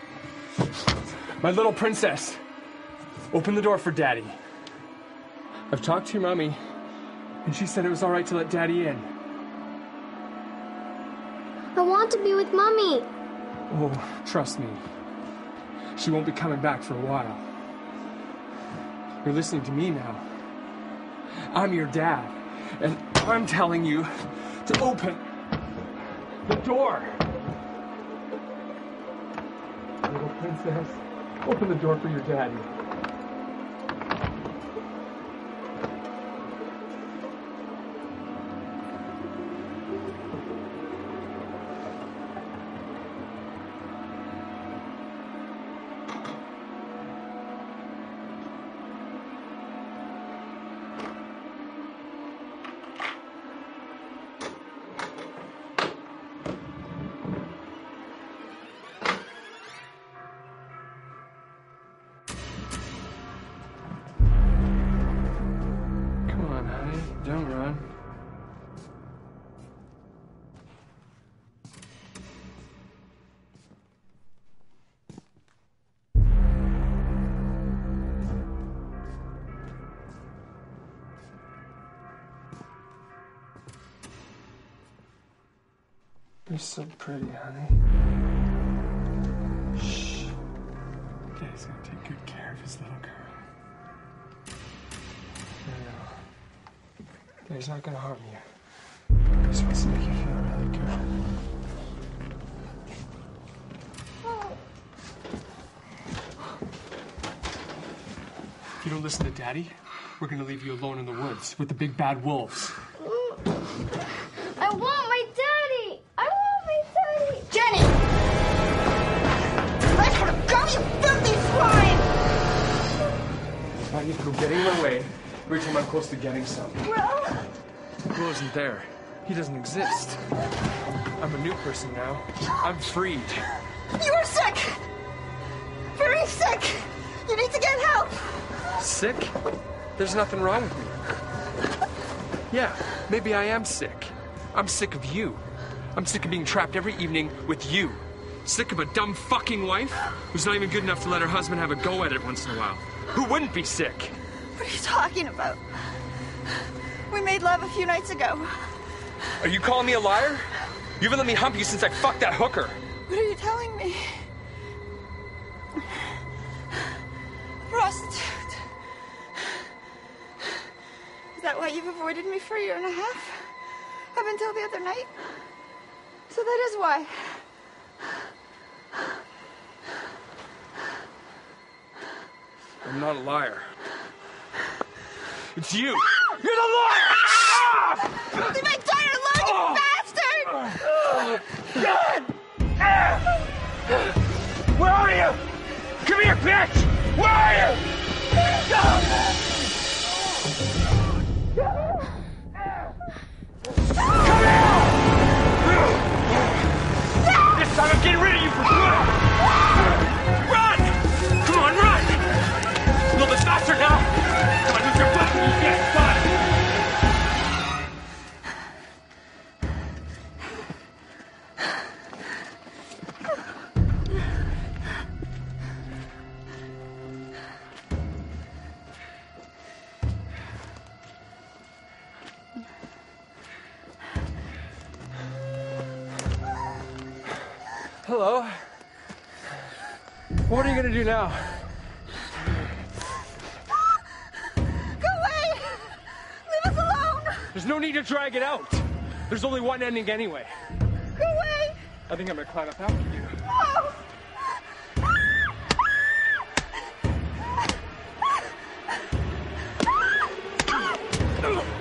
My little princess. Open the door for daddy. I've talked to your mommy, and she said it was all right to let daddy in. I want to be with Mommy. Oh, trust me. She won't be coming back for a while. You're listening to me now. I'm your dad, and I'm telling you to open the door. Little princess, open the door for your daddy. Pretty, honey. Shh. Daddy's gonna take good care of his little girl. You. Daddy's not gonna harm you. He just wants to make you feel really good. If you don't listen to Daddy, we're gonna leave you alone in the woods with the big bad wolves. Close to getting some. Well, Will isn't there. He doesn't exist. I'm a new person now. I'm freed. you are sick! Very sick! You need to get help! Sick? There's nothing wrong with me. Yeah, maybe I am sick. I'm sick of you. I'm sick of being trapped every evening with you. Sick of a dumb fucking wife who's not even good enough to let her husband have a go at it once in a while. Who wouldn't be sick? What are you talking about? Made love a few nights ago. Are you calling me a liar? You haven't let me hump you since I fucked that hooker. What are you telling me? Prostitute. Is that why you've avoided me for a year and a half? Up until the other night? So that is why. I'm not a liar. It's you. You're the liar! Ah! Leave my daughter alone, you bastard! God! Where are you? Come here, bitch! Where are you? This time I'm getting rid of you for Hello. What are you gonna do now? Go away! Leave us alone! There's no need to drag it out. There's only one ending anyway. Go away! I think I'm gonna climb up after you. Oh!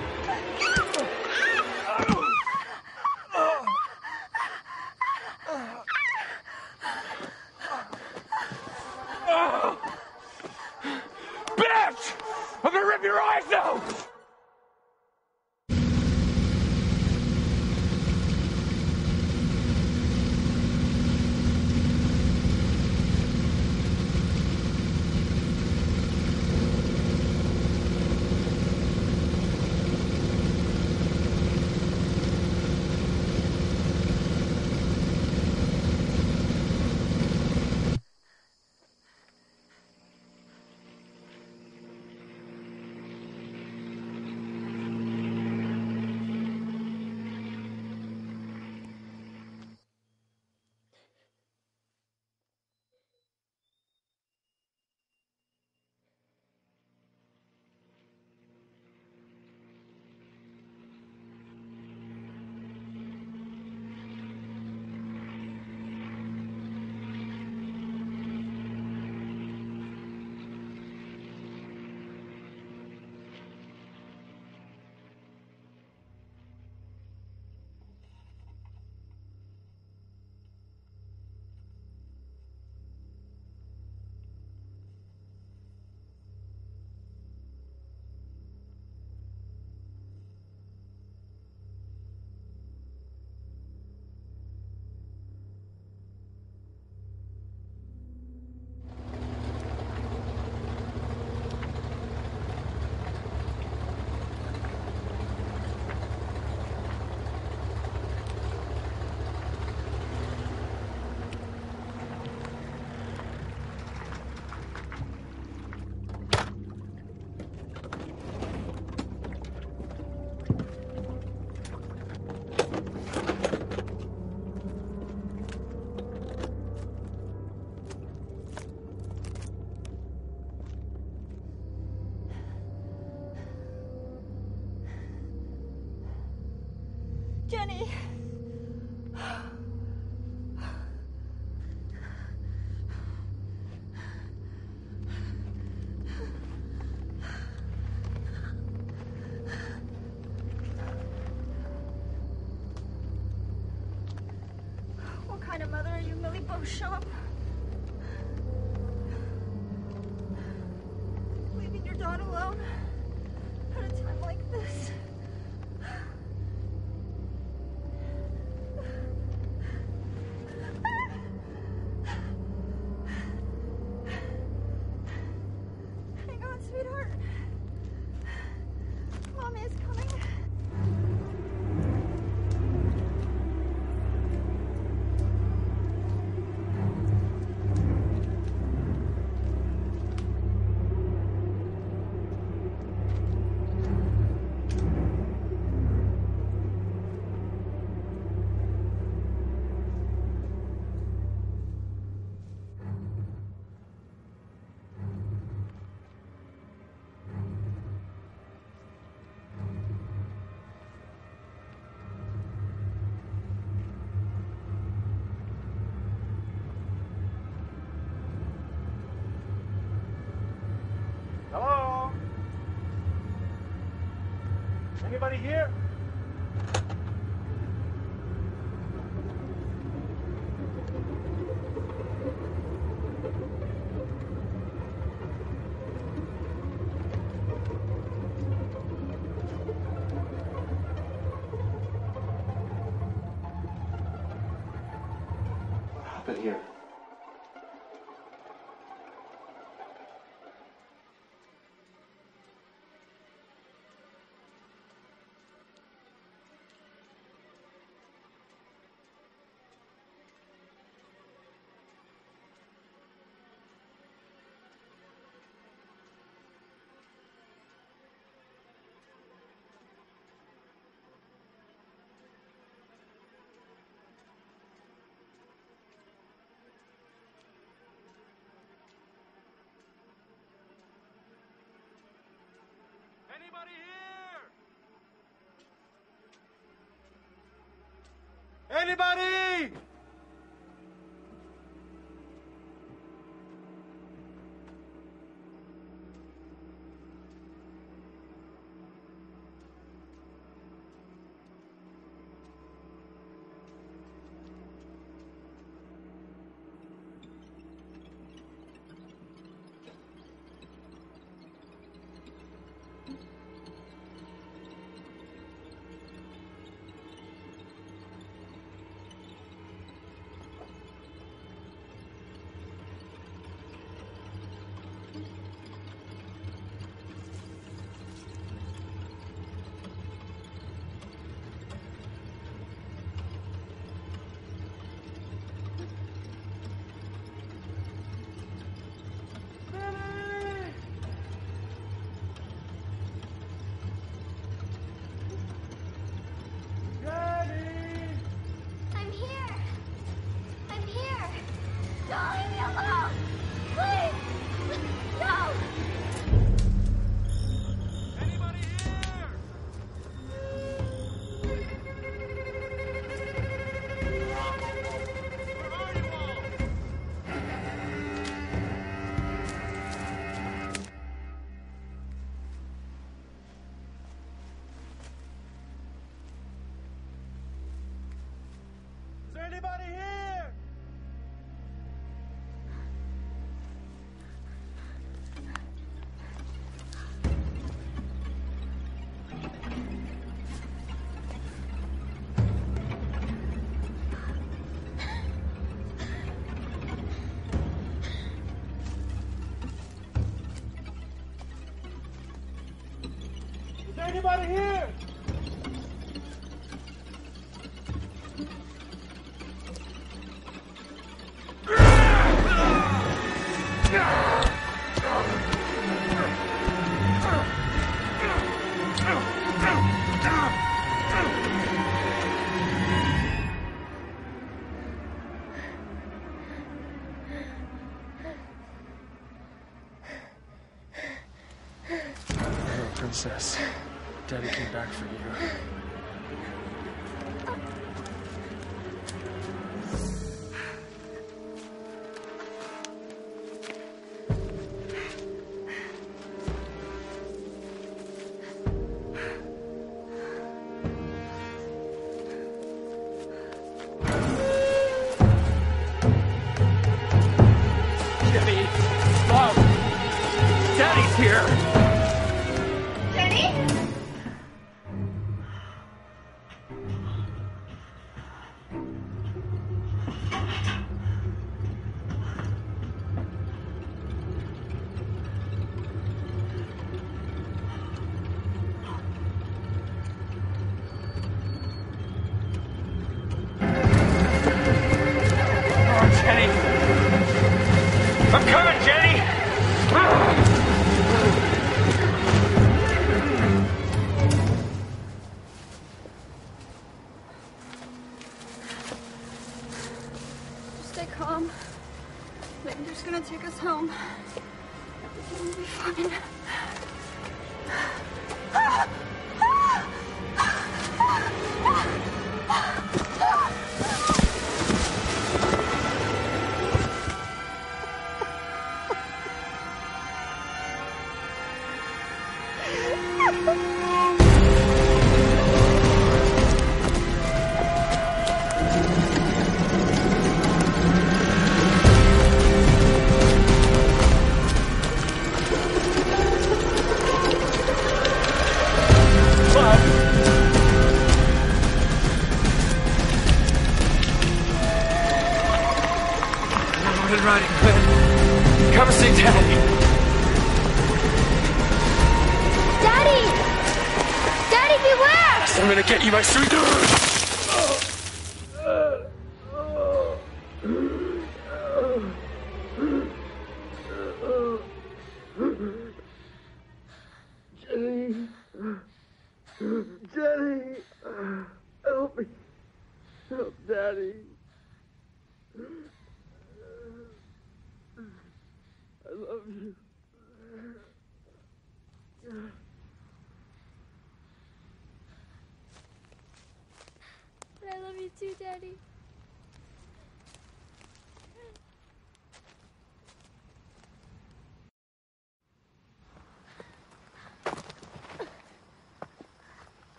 You, Anybody here? Anybody? anybody here? princess back for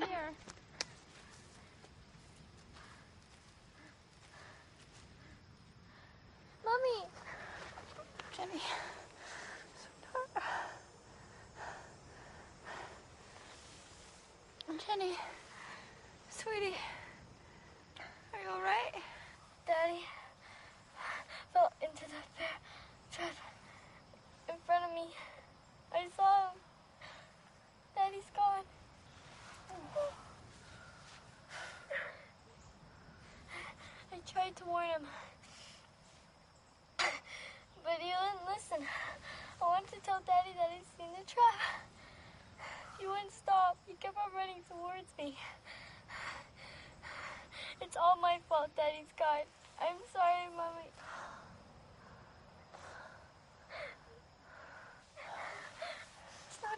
down here. Mommy. Jenny. So tired. Jenny. Sweetie.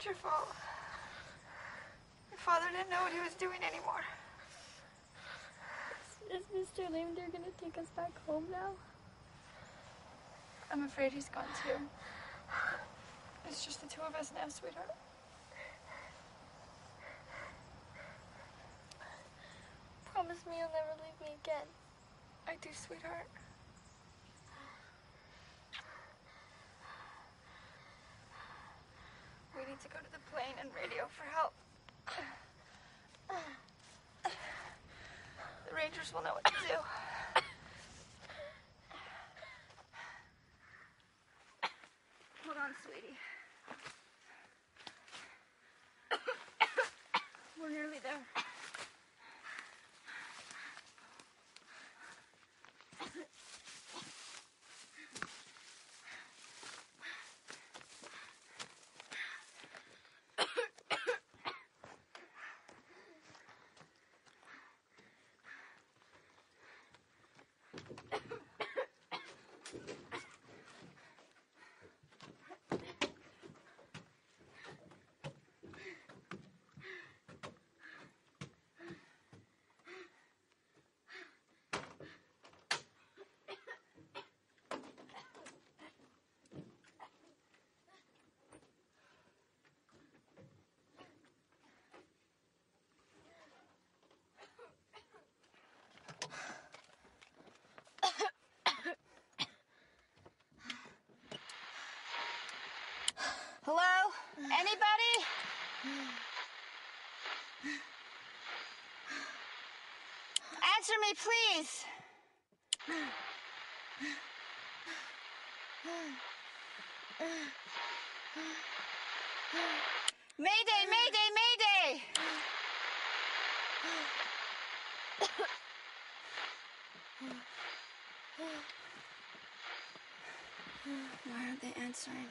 your fault. Your father didn't know what he was doing anymore. Is Mr. Lindner gonna take us back home now? I'm afraid he's gone too. It's just the two of us now, sweetheart. Promise me you'll never leave me again. I do, sweetheart. will know it. Hello? Anybody? Answer me, please. Mayday, mayday, mayday! Why aren't they answering?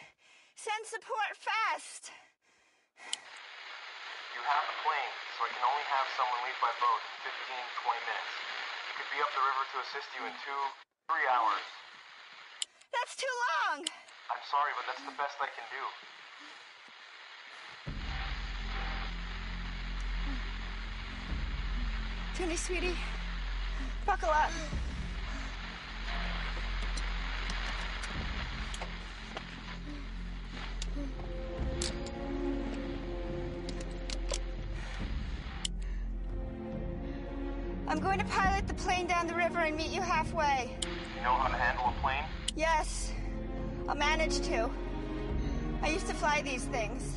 send support fast. You have the plane, so I can only have someone leave by boat in 15, 20 minutes. He could be up the river to assist you in two, three hours. That's too long. I'm sorry, but that's the best I can do. Toonie, sweetie, buckle up. I'm going to pilot the plane down the river and meet you halfway. You know how to handle a plane? Yes, I'll manage to. I used to fly these things.